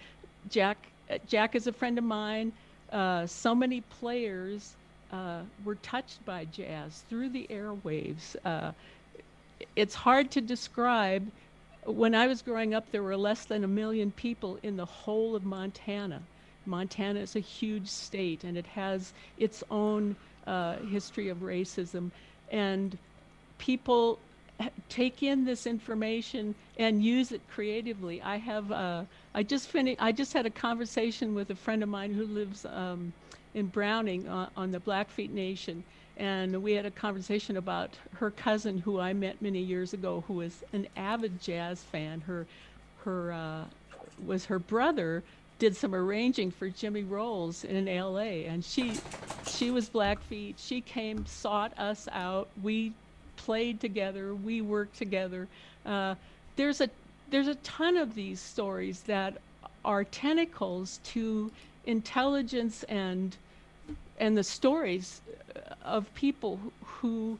Jack Jack is a friend of mine. Uh, so many players uh, were touched by jazz through the airwaves. Uh, it's hard to describe. When I was growing up, there were less than a million people in the whole of Montana. Montana is a huge state and it has its own uh, history of racism. And people take in this information and use it creatively. I have, uh, I just finished, I just had a conversation with a friend of mine who lives um, in Browning uh, on the Blackfeet Nation. And we had a conversation about her cousin, who I met many years ago, who was an avid jazz fan. Her, her uh, was her brother did some arranging for Jimmy Rowles in L.A. and she, she was Blackfeet. She came, sought us out. We played together. We worked together. Uh, there's a there's a ton of these stories that are tentacles to intelligence and and the stories of people who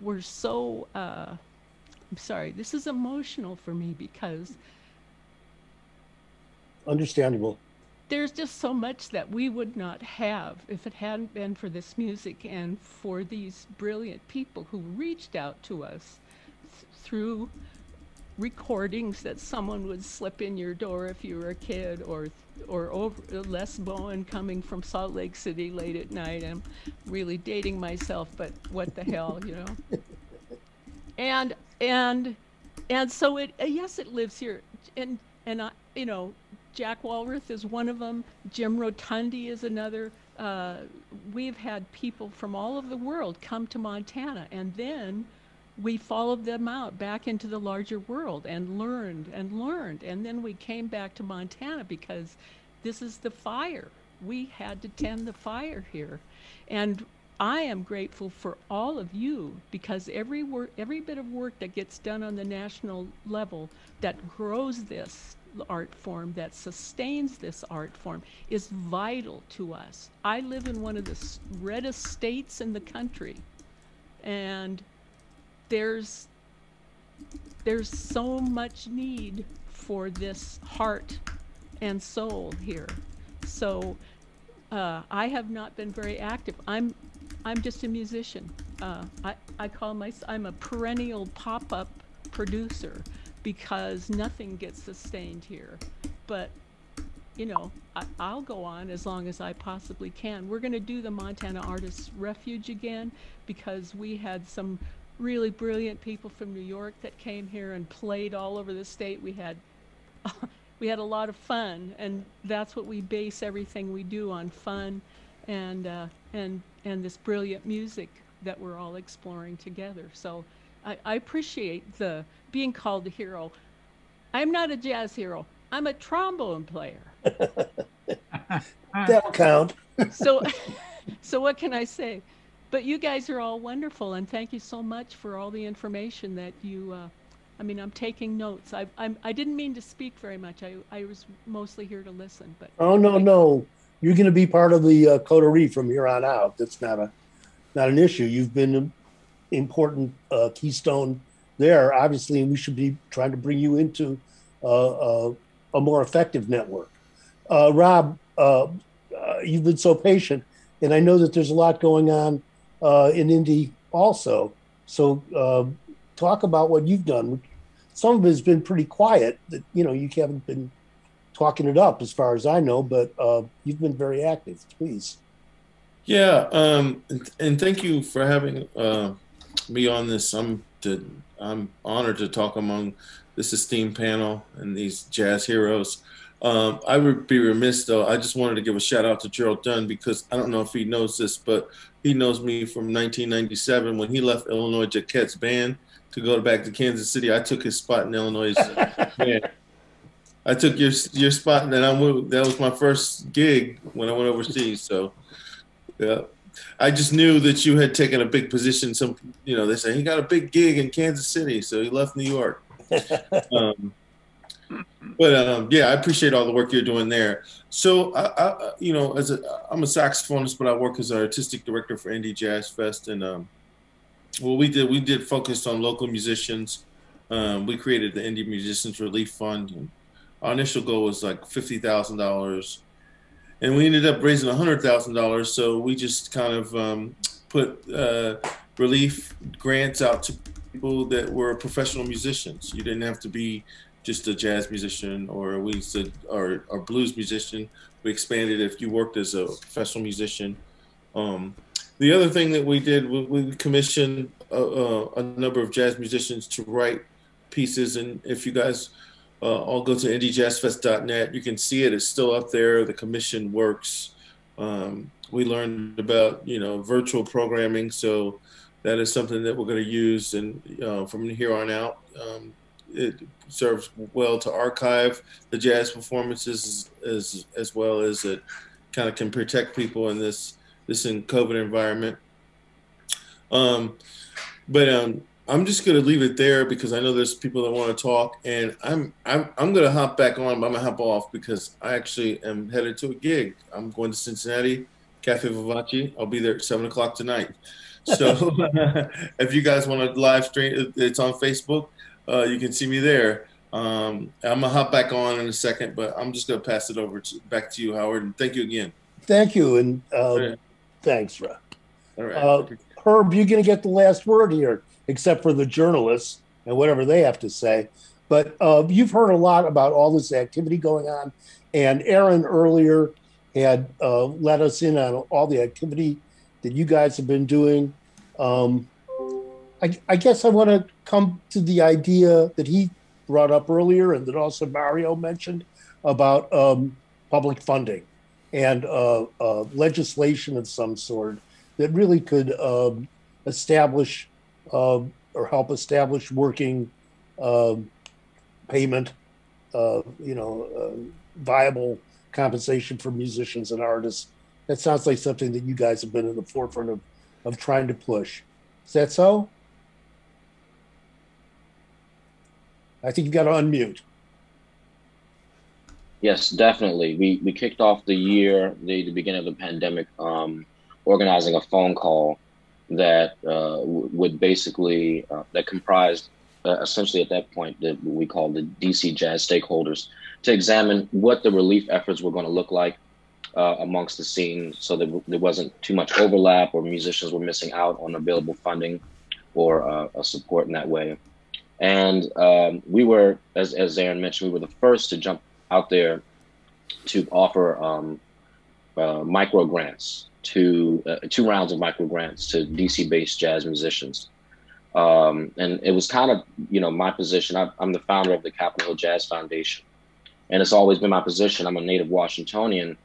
were so uh, I'm sorry this is emotional for me because understandable. there's just so much that we would not have if it hadn't been for this music and for these brilliant people who reached out to us th- through recordings that someone would slip in your door if you were a kid or or over, Les Bowen coming from Salt Lake City late at night. I'm really dating myself, but what the hell, you know? And and and so it yes, it lives here, and and I you know Jack Walrath is one of them. Jim Rotondi is another. Uh, we've had people from all over the world come to Montana, and then we followed them out back into the larger world and learned and learned. And then we came back to Montana because this is the fire. We had to tend the fire here. And I am grateful for all of you because every work, every bit of work that gets done on the national level that grows this art form, that sustains this art form, is vital to us. I live in one of the reddest states in the country, and there's there's so much need for this heart and soul here. So uh, I have not been very active. I'm I'm just a musician. Uh, I I call myself I'm a perennial pop-up producer because nothing gets sustained here. But you know, I, will go on as long as I possibly can. We're going to do the Montana Artists Refuge again because we had some really brilliant people from New York that came here and played all over the state. We had we had a lot of fun, and that's what we base everything we do on fun, and uh, and and this brilliant music that we're all exploring together. So I, I appreciate the being called a hero. I'm not a jazz hero. I'm a trombone player. That'll count. so, so what can I say? But you guys are all wonderful, and thank you so much for all the information that you. Uh, I mean, I'm taking notes. I I'm, I didn't mean to speak very much. I I was mostly here to listen. But oh no no, you're going to be part of the uh, coterie from here on out. That's not a not an issue. You've been an important uh, keystone there, obviously, and we should be trying to bring you into uh, uh, a more effective network. Uh, Rob, uh, uh, you've been so patient, and I know that there's a lot going on uh, in Indy also. So uh, talk about what you've done. Some of it has been pretty quiet. That you know you haven't been talking it up as far as I know, but uh, you've been very active. Please. Yeah, um, and, and, thank you for having uh, me on this. I'm to, I'm honored to talk among this esteemed panel and these jazz heroes. Um, I would be remiss though. I just wanted to give a shout out to Gerald Dunn because I don't know if he knows this, but he knows me from 1997 when he left Illinois Jacquet's band to go back to Kansas City. I took his spot in Illinois' band. I took your your spot, and then I moved. That was my first gig when I went overseas. So, yeah, I just knew that you had taken a big position. Some, you know, they say he got a big gig in Kansas City, so he left New York. um, but um, yeah, I appreciate all the work you're doing there. So, I, I, you know, as a, I'm a saxophonist, but I work as an artistic director for Indy Jazz Fest, and um, what we did, we did focused on local musicians. Um, we created the Indy Musicians Relief Fund. And our initial goal was like fifty thousand dollars, and we ended up raising hundred thousand dollars. So we just kind of um, put uh, relief grants out to people that were professional musicians. You didn't have to be just a jazz musician or we said or, or blues musician. We expanded if you worked as a professional musician. Um, the other thing that we did, we, we commissioned a, a, a, number of jazz musicians to write pieces. And if you guys uh, all go to indyjazzfest.net, you can see it. It's still up there. The commission works. Um, we learned about you know virtual programming, so that is something that we're going to use and uh, from here on out. Um, it serves well to archive the jazz performances as as, well as it kind of can protect people in this this in COVID environment. Um, but um, I'm just gonna leave it there because I know there's people that want to talk, and I'm I'm I'm gonna hop back on, but I'm gonna hop off because I actually am headed to a gig. I'm going to Cincinnati, Cafe Vivace. I'll be there at seven o'clock tonight. So if you guys want to live stream, it's on Facebook uh, you can see me there. Um, I'm gonna hop back on in a second, but I'm just gonna pass it over to, back to you, Howard. And thank you again. Thank you, and uh, right. thanks, Rob. All right. Uh, Herb, you're gonna get the last word here, except for the journalists and whatever they have to say. But uh, you've heard a lot about all this activity going on, and Aaron earlier had uh, let us in on all the activity that you guys have been doing. Um, I, I guess I want to come to the idea that he brought up earlier and that also Mario mentioned about um, public funding and uh, uh, legislation of some sort that really could um, establish uh, or help establish working um, payment, uh, you know, uh, viable compensation for musicians and artists. That sounds like something that you guys have been in the forefront of, of trying to push. Is that so? I think you've got to unmute. Yes, definitely. We we kicked off the year, the, the beginning of the pandemic, um, organizing a phone call that uh, would basically uh, that comprised uh, essentially at that point that we called the DC Jazz stakeholders to examine what the relief efforts were going to look like uh, amongst the scene, so that there wasn't too much overlap or musicians were missing out on available funding or uh, support in that way. And um, we were, as as Aaron mentioned, we were the first to jump out there to offer um, uh, micro grants to uh, two rounds of micro grants to DC based jazz musicians. Um, and it was kind of, you know, my position. I, am the founder of the Capitol Hill Jazz Foundation. And it's always been my position. I'm a native Washingtonian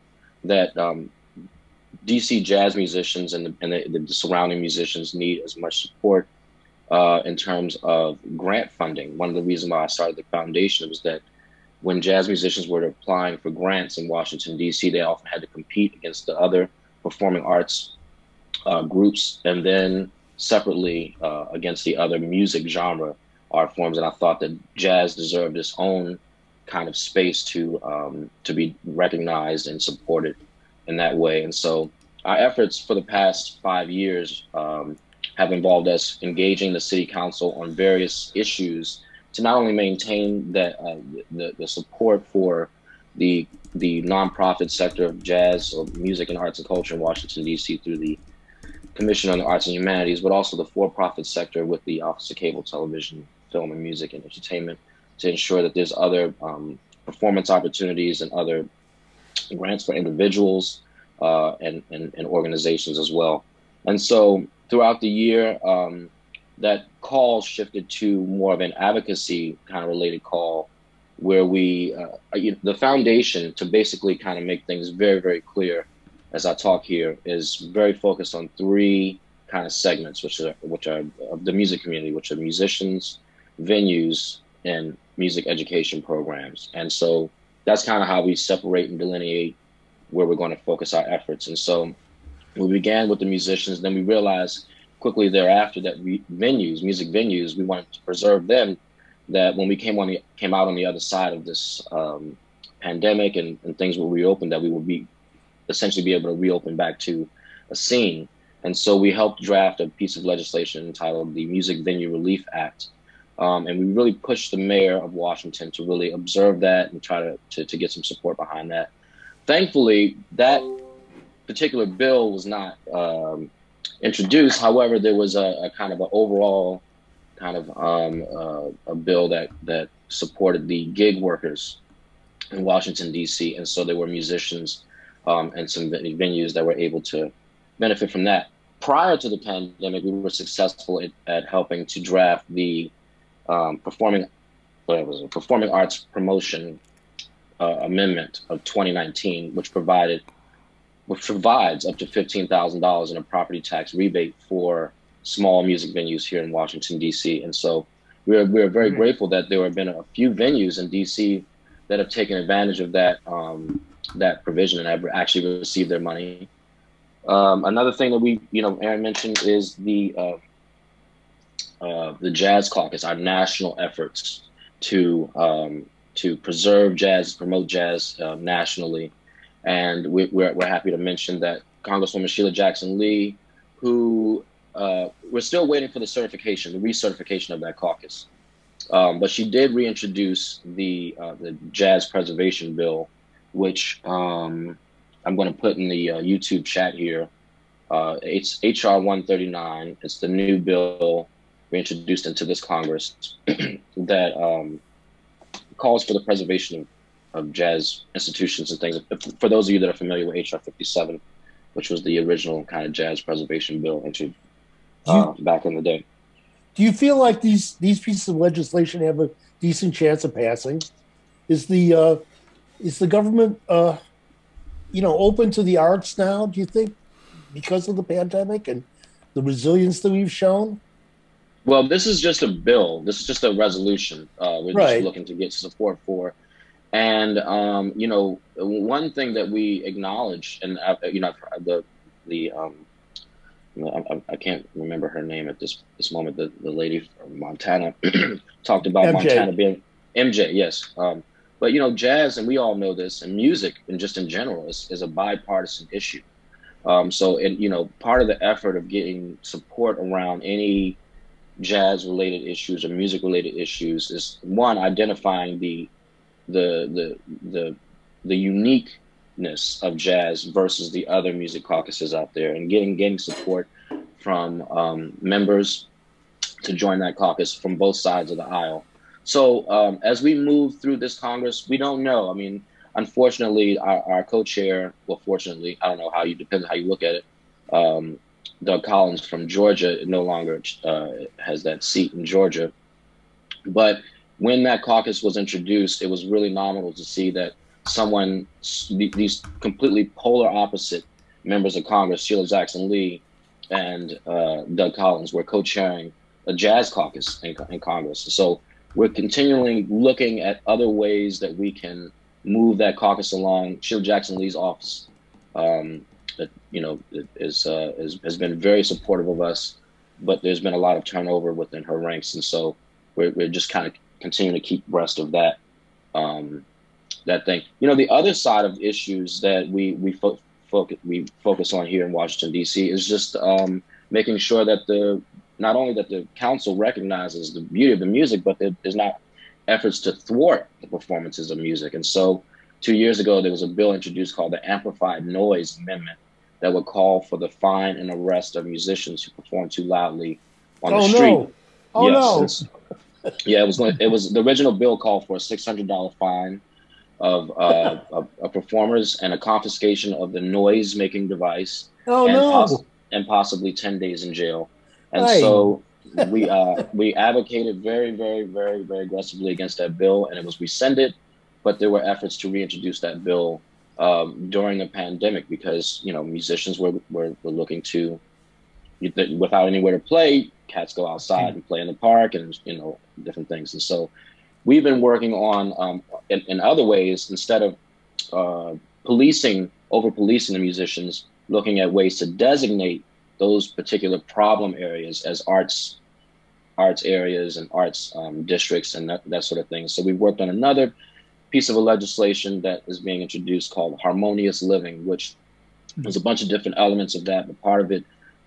that um, DC jazz musicians and, the, and the, the, surrounding musicians need as much support uh, in terms of grant funding. One of the reasons why I started the foundation was that when jazz musicians were applying for grants in Washington, D.C., they often had to compete against the other performing arts uh, groups and then separately uh, against the other music genre art forms. And I thought that jazz deserved its own kind of space to um, to be recognized and supported in that way. And so our efforts for the past five years um, have involved us engaging the city council on various issues to not only maintain uh, the, the support for the the nonprofit sector of jazz or music and arts and culture in Washington D.C. through the Commission on the Arts and Humanities, but also the for-profit sector with the Office of Cable Television, Film and Music and Entertainment to ensure that there's other um, performance opportunities and other grants for individuals uh, and, and, and organizations as well. And so throughout the year, um, that call shifted to more of an advocacy kind of related call where we uh, you know, the foundation to basically kind of make things very very clear as i talk here is very focused on three kind of segments which are which are of the music community which are musicians venues and music education programs. And so that's kind of how we separate and delineate where we're going to focus our efforts. And so we began with the musicians then we realized quickly thereafter that we, venues, music venues, we wanted to preserve them. That when we came on the came out on the other side of this um, pandemic and, and things were reopened, that we would be essentially be able to reopen back to a scene. And so we helped draft a piece of legislation entitled the Music Venue Relief Act. Um, and we really pushed the mayor of Washington to really observe that and try to, to, to get some support behind that. Thankfully, that particular bill was not um, introduced. However, there was a, a kind of an overall kind of um, uh, a bill that that supported the gig workers in Washington D.C. and so there were musicians um, and some venues that were able to benefit from that. Prior to the pandemic, we were successful at, at helping to draft the um, performing what was it, performing arts promotion uh, amendment of 2019, which provided which provides up to $15,000 in a property tax rebate for small music venues here in Washington, D.C. And so we're, we're very mm-hmm. grateful that there have been a few venues in D.C. that have taken advantage of that, um, that provision and have actually received their money. Um, another thing that we, you know, Aaron mentioned is the uh, uh, the Jazz Caucus, our national efforts to um, to preserve jazz, promote jazz uh, nationally, and we, we're, we're happy to mention that Congresswoman Sheila Jackson Lee, who uh, we're still waiting for the certification, the recertification of that caucus. Um, but she did reintroduce the uh, the jazz preservation bill, which um, I'm going to put in the uh, YouTube chat here. Uh, it's HR 139. It's the new bill reintroduced into this Congress that um, calls for the preservation of, jazz institutions and things. For those of you that are familiar with HR 57, which was the original kind of jazz preservation bill entered uh, back in the day. Do you feel like these these pieces of legislation have a decent chance of passing? Is the uh, is the government uh, you know open to the arts now? Do you think because of the pandemic and the resilience that we've shown? Well, this is just a bill. This is just a resolution. Uh, we're Right. just looking to get support for. And um, you know, one thing that we acknowledge, and uh, you know, the the um, I, I- can't remember her name at this this moment. The the lady from Montana talked about MJ. Montana being MJ. Yes, um, but you know, jazz, and we all know this, and music, and just in general, is is a bipartisan issue. Um, so, and you know, part of the effort of getting support around any jazz related issues or music related issues is one identifying the the the the the uniqueness of jazz versus the other music caucuses out there and getting getting support from um, members to join that caucus from both sides of the aisle so um, as we move through this congress we don't know i mean unfortunately our, our co-chair well fortunately i don't know how you depends how you look at it um, Doug Collins from Georgia no longer uh, has that seat in Georgia. But when that caucus was introduced, it was really nominal to see that someone, these completely polar opposite members of Congress, Sheila Jackson Lee and uh, Doug Collins, were co chairing a jazz caucus in, in Congress. So we're continually looking at other ways that we can move that caucus along. Sheila Jackson Lee's office. Um, that you know is, uh, is has been very supportive of us, but there's been a lot of turnover within her ranks, and so we're we're just kind of continuing to keep abreast of that um, that thing. You know, the other side of issues that we we fo- focus we focus on here in Washington D.C. is just um, making sure that the not only that the council recognizes the beauty of the music, but that there's not efforts to thwart the performances of music. And so, two years ago, there was a bill introduced called the Amplified Noise Amendment that would call for the fine and arrest of musicians who perform too loudly on Oh, the no. street. Oh, no. Yeah, it was going. It was the original bill called for a six hundred dollar fine of, uh, of of performers and a confiscation of the noise making device. Oh, and no. and possibly ten days in jail. And so we uh, we advocated very, very, very, very aggressively against that bill, and it was rescinded. But there were efforts to reintroduce that bill um, during a pandemic because you know musicians were were, were looking to without anywhere to play, cats go outside and play in the park, and you know different things. And so we've been working on um, in, in other ways instead of uh, policing over policing the musicians, looking at ways to designate those particular problem areas as arts arts areas and arts um, districts and that, that sort of thing. So we've worked on another piece of a legislation that is being introduced called harmonious living, which there's a bunch of different elements of that, but part of it,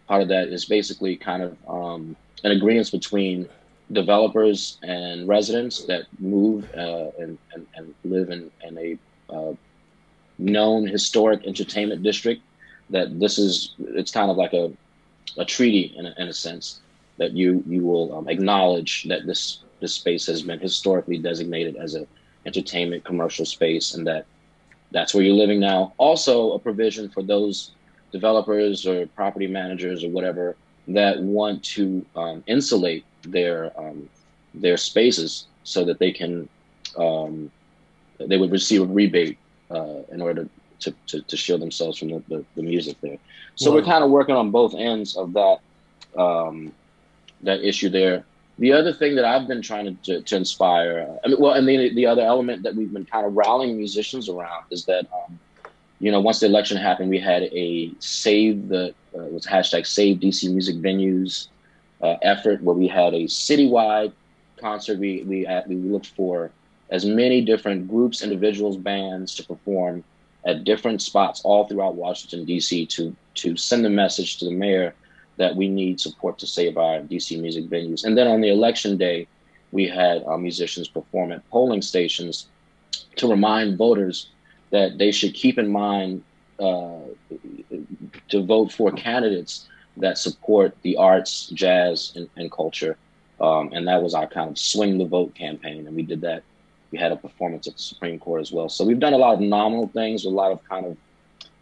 part of that is basically kind of um, an agreement between developers and residents that move uh, and, and, and live in, in a uh, known historic entertainment district. That this is, it's kind of like a, a treaty in a, in a sense that you you will um, acknowledge that this this space has been historically designated as a entertainment commercial space and that that's where you're living now. Also, a provision for those developers or property managers or whatever that want to um, insulate their um, their spaces so that they can um, they would receive a rebate uh, in order to, to, to shield themselves from the, the, the music there. So we're kind of working on both ends of that um, that issue there. The other thing that I've been trying to, to, to inspire, uh, I mean, well, and the, the other element that we've been kind of rallying musicians around is that, um, you know, once the election happened, we had a save the, uh, was hashtag save DC music venues uh, effort where we had a citywide concert. We, we, had, we looked for as many different groups, individuals, bands to perform at different spots all throughout Washington, D.C. to, to send a message to the mayor that we need support to save our DC music venues. And then on the election day, we had our musicians perform at polling stations to remind voters that they should keep in mind uh, to vote for candidates that support the arts, jazz, and, and culture. Um, and that was our kind of swing the vote campaign. And we did that we had a performance at the Supreme Court as well. So we've done a lot of nominal things, a lot of kind of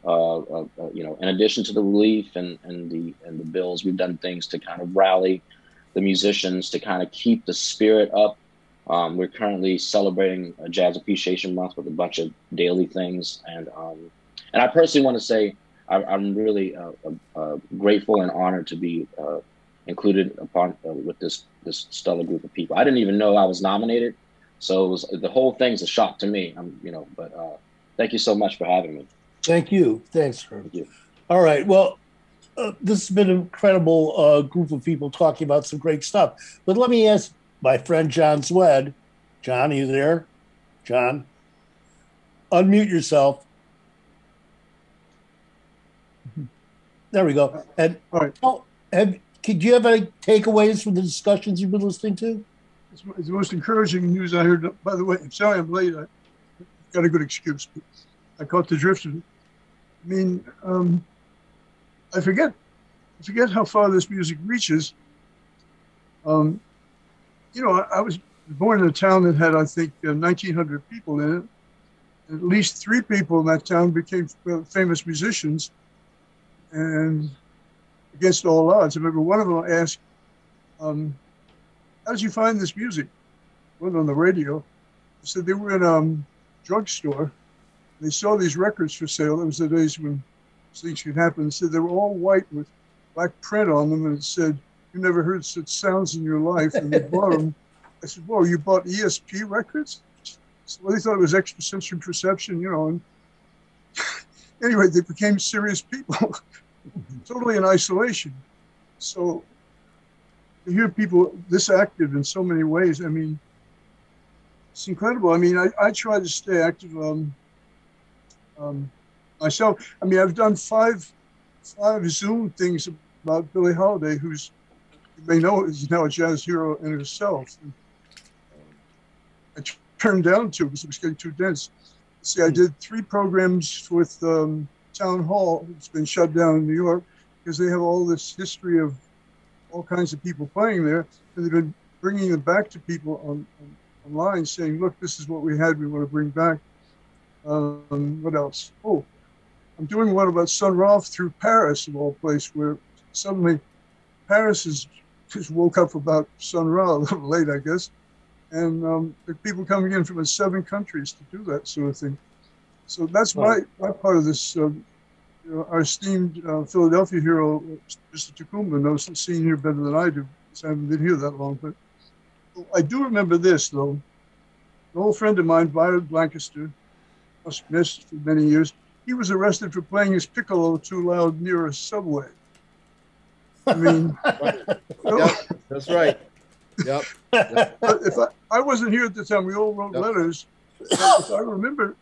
uh, uh, uh, you know, in addition to the relief and, and the and the bills, we've done things to kind of rally the musicians to kind of keep the spirit up. Um, we're currently celebrating a Jazz Appreciation Month with a bunch of daily things, and um, and I personally want to say I, am really uh, uh, grateful and honored to be uh, included upon with this this stellar group of people. I didn't even know I was nominated, so it was the whole thing's a shock to me. I'm you know, but thank you so much for having me. Thank you. Thanks, Herb. You. All right. Well, uh, this has been an incredible uh, group of people talking about some great stuff. But let me ask my friend John Szwed. John, are you there? John, unmute yourself. There we go. And all right. Oh, have, could you have any takeaways from the discussions you've been listening to? It's, it's the most encouraging news I heard. By the way, I'm sorry I'm late. I got a good excuse. I caught the drift of it. I mean, um, I forget, I forget how far this music reaches. Um, you know, I, I, was born in a town that had, I think, uh, 1,900 people in it. At least three people in that town became uh, famous musicians, and against all odds. I remember one of them asked, um, "How did you find this music?" Went on the radio. He said they were in a um, drugstore they saw these records for sale. That was the days when things could happen. They said they were all white with black print on them, and it said, "You never heard such sounds in your life." And they bought them. I said, "Whoa, you bought ESP records?" So they thought it was extrasensory perception, you know. And anyway, they became serious people, totally in isolation. So to hear people this active in so many ways, I mean, it's incredible. I mean, I, I try to stay active. Um, um, myself. I mean, I've done five five Zoom things about Billie Holiday, who's you may know is now a jazz hero in herself. And, uh, I turned down two because it was getting too dense. See, I did three programs with um, Town Hall. It's been shut down in New York because they have all this history of all kinds of people playing there, and they've been bringing it back to people on, on online, saying, "Look, this is what we had. We want to bring back." Um, what else? Oh, I'm doing one about Sun Ra through Paris, of all place, where suddenly Paris is just woke up about Sun Ra a little late, I guess. And um, there are people coming in from the seven countries to do that sort of thing. So that's my, my part of this. Um, you know, our esteemed uh, Philadelphia hero, Mr. Tacuma, knows the scene here better than I do, because I haven't been here that long. But I do remember this, though. An old friend of mine, Byard Lancaster, was missed for many years. He was arrested for playing his piccolo too loud near a subway. I mean, yep, that's right. Yep. if I, I wasn't here at the time, we all wrote yep. letters. If I remember,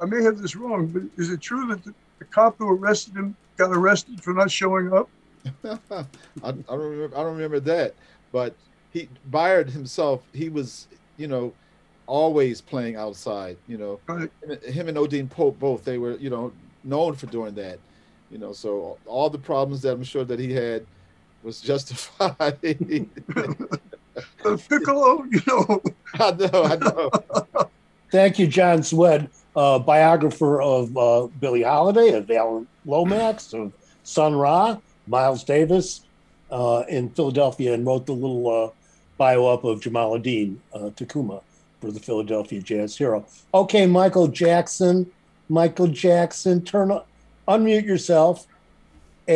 I may have this wrong, but is it true that the, the cop who arrested him got arrested for not showing up? I, I, don't remember. I don't remember that, but he Byard himself. He was, you know, always playing outside. You know, right. him and Odean Pope both they were you know known for doing that. You know, so all the problems that I'm sure that he had was justified. Piccolo, you know. I know, I know. Thank you, John Szwed, uh, biographer of uh, Billie Holiday, of Alan Lomax, of Sun Ra, Miles Davis uh, in Philadelphia, and wrote the little uh, bio up of Jamaaladeen uh, Tacuma for the Philadelphia Jazz Hero. Okay, Michael Jackson. Michael Jackson, turn on, unmute yourself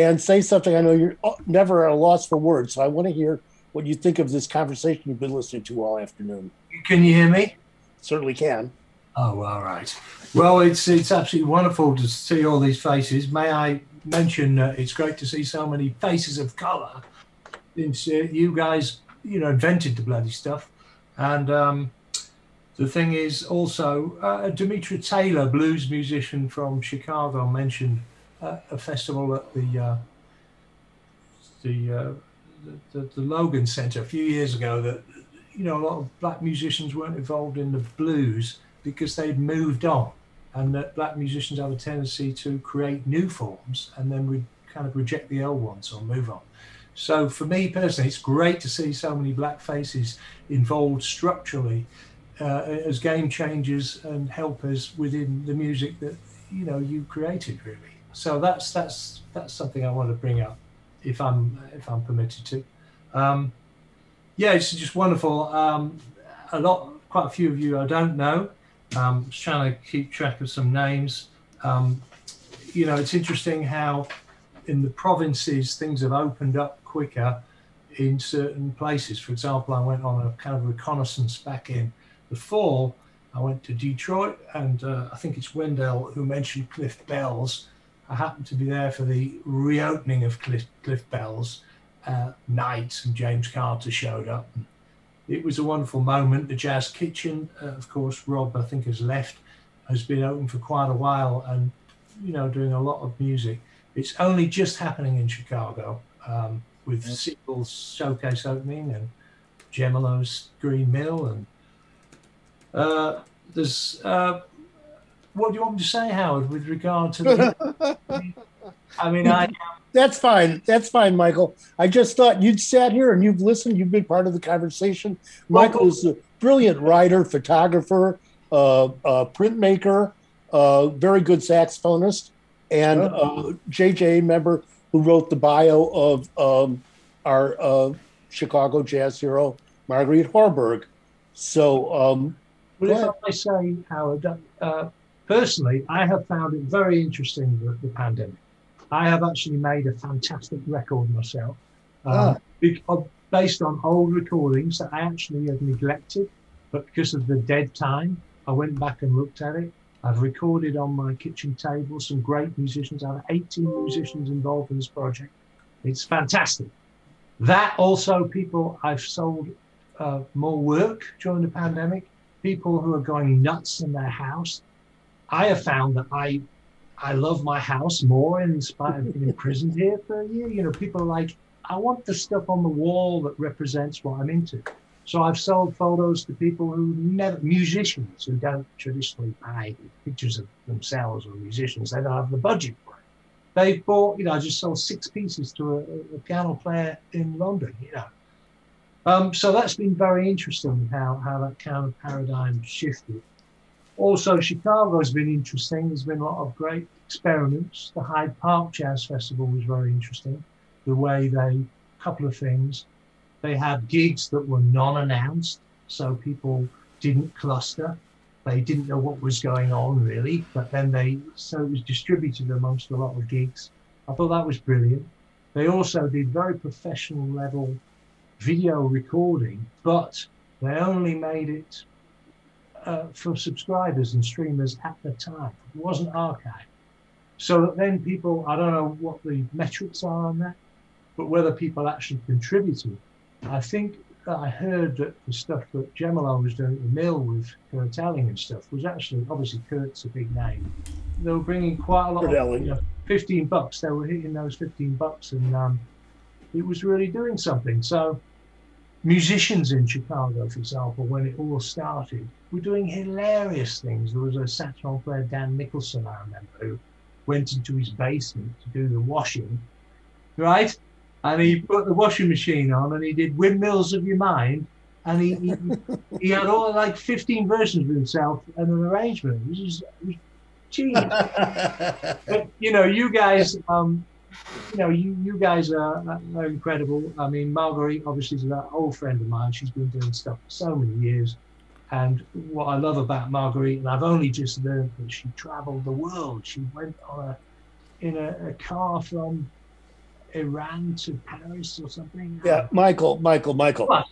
and say something. I know you're uh, never at a loss for words, so I want to hear what you think of this conversation you've been listening to all afternoon. Can you hear me? Certainly can. Oh, all right. Well, it's it's absolutely wonderful to see all these faces. May I mention uh, it's great to see so many faces of colour. Since uh, you guys, you know, invented the bloody stuff, and um, the thing is also, uh, Demetra Taylor, blues musician from Chicago, mentioned a festival at the uh, the, uh, the, the, the Logan Center a few years ago that you know a lot of black musicians weren't involved in the blues because they'd moved on, and that black musicians have a tendency to create new forms and then we kind of reject the old ones or move on. So for me personally, it's great to see so many black faces involved structurally uh, as game changers and helpers within the music that you know you created really so that's that's that's something i want to bring up if i'm if i'm permitted to. Um, yeah it's just wonderful. Um, a lot quite a few of you i don't know. Um, just trying to keep track of some names. Um, you know it's interesting how in the provinces things have opened up quicker in certain places. For example i went on a kind of reconnaissance back in the fall, I went to Detroit, and uh, I think it's Wendell who mentioned Cliff Bell's. I happened to be there for the reopening of Cliff, Cliff Bell's uh, night, and James Carter showed up. It was a wonderful moment. The Jazz Kitchen, uh, of course, Rob, I think, has left, has been open for quite a while, and you know, doing a lot of music. It's only just happening in Chicago um, with. Segal's showcase opening and Jemilo's Green Mill and uh, there's uh, what do you want me to say, Howard, with regard to the? I mean, I. That's fine. That's fine, Michael. I just thought you'd sat here and you've listened. You've been part of the conversation. Michael is a brilliant writer, photographer, uh, uh, printmaker, uh, very good saxophonist, and uh, JJ member who wrote the bio of um, our uh, Chicago jazz hero, Marguerite Horberg. So um, well, if I say, Howard, uh, personally, I have found it very interesting, the, the, pandemic. I have actually made a fantastic record myself uh, ah. based on old recordings that I actually had neglected, but because of the dead time, I went back and looked at it. I've recorded on my kitchen table some great musicians. I have 18 musicians involved in this project. It's fantastic. That also, people, I've sold uh, more work during the pandemic people who are going nuts in their house. I have found that I I love my house more in spite of being imprisoned here for a year. You know, people are like, I want the stuff on the wall that represents what I'm into. So I've sold photos to people who never, musicians who don't traditionally buy pictures of themselves or musicians. They don't have the budget for it. They bought, you know, I just sold six pieces to a, a piano player in London, you know. Um, so that's been very interesting how, how that kind of paradigm shifted. Also, Chicago has been interesting. There's been a lot of great experiments. The Hyde Park Jazz Festival was very interesting. The way they, a couple of things, they had gigs that were non announced, so people didn't cluster. They didn't know what was going on really, but then they, so it was distributed amongst a lot of gigs. I thought that was brilliant. They also did very professional level video recording, but they only made it uh, for subscribers and streamers at the time. It wasn't archived. So that then people, I don't know what the metrics are on that, but whether people actually contributed. I think I heard that the stuff that Jemilo was doing at the mill with Kurt Elling and stuff was actually, obviously Kurt's a big name. They were bringing quite a lot Kurt of, you know, 15 bucks. They were hitting those 15 bucks and um, it was really doing something. So musicians in Chicago, for example, when it all started, were doing hilarious things. There was a saxophone player, Dan Nicholson, I remember, who went into his basement to do the washing, right? And he put the washing machine on and he did Windmills of Your Mind. And he, he, he had all like 15 versions of himself and an arrangement. It was, just, it was genius. but, you know, you guys, um, you know, you, you guys are, are incredible. I mean, Marguerite obviously is an old friend of mine. She's been doing stuff for so many years. And what I love about Marguerite, and I've only just learned that she traveled the world. She went on a in a, a car from Iran to Paris or something. Yeah, Michael, Michael, Michael. But,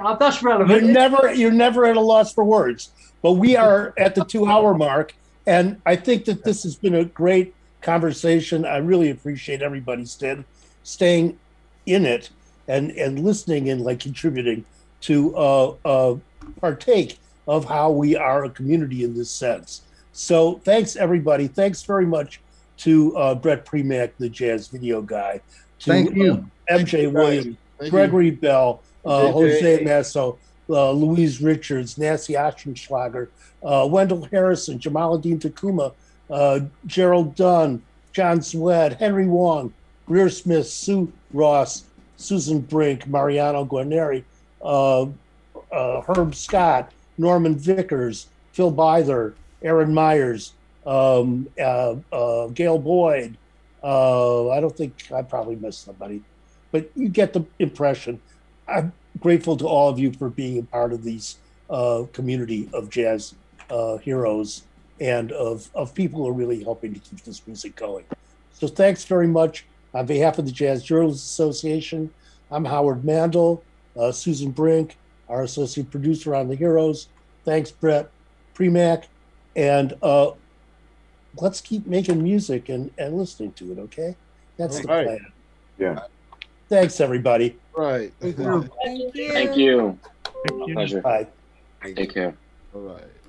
uh, that's relevant. You're never you're never at a loss for words. But we are at the two hour mark, and I think that this has been a great conversation. I really appreciate everybody staying staying in it and and listening and like contributing to uh, uh, partake of how we are a community in this sense. So thanks everybody. Thanks very much to uh, Bret Primack, the jazz video guy. To, Thank you, uh, MJ Thank Williams, you Gregory you. Bell, uh, Jose Masso, uh, Louise Richards, Nancy Ochsenschlager, uh, Wendell Harrison, Jamaaladeen Tacuma, uh, Gerald Dunn, John Szwed, Henry Wong, Greer Smith, Sue Ross, Susan Brink, Mariano Guarneri, uh, uh, Herb Scott, Norman Vickers, Phil Bither, Aaron Myers, um, uh, uh, Gail Boyd. Uh, I don't think I probably missed somebody, but you get the impression. I'm grateful to all of you for being a part of these community of jazz heroes and of, of people who are really helping to keep this music going. So thanks very much. On behalf of the Jazz Journalists Association, I'm Howard Mandel, uh, Susan Brink, our associate producer on The Heroes. Thanks, Bret Primack. And uh, let's keep making music and, and listening to it, okay? That's the Right. plan. Yeah. Thanks, everybody. Right. Thank you. Thank you. Thank you. Pleasure. Bye. Take care. All right.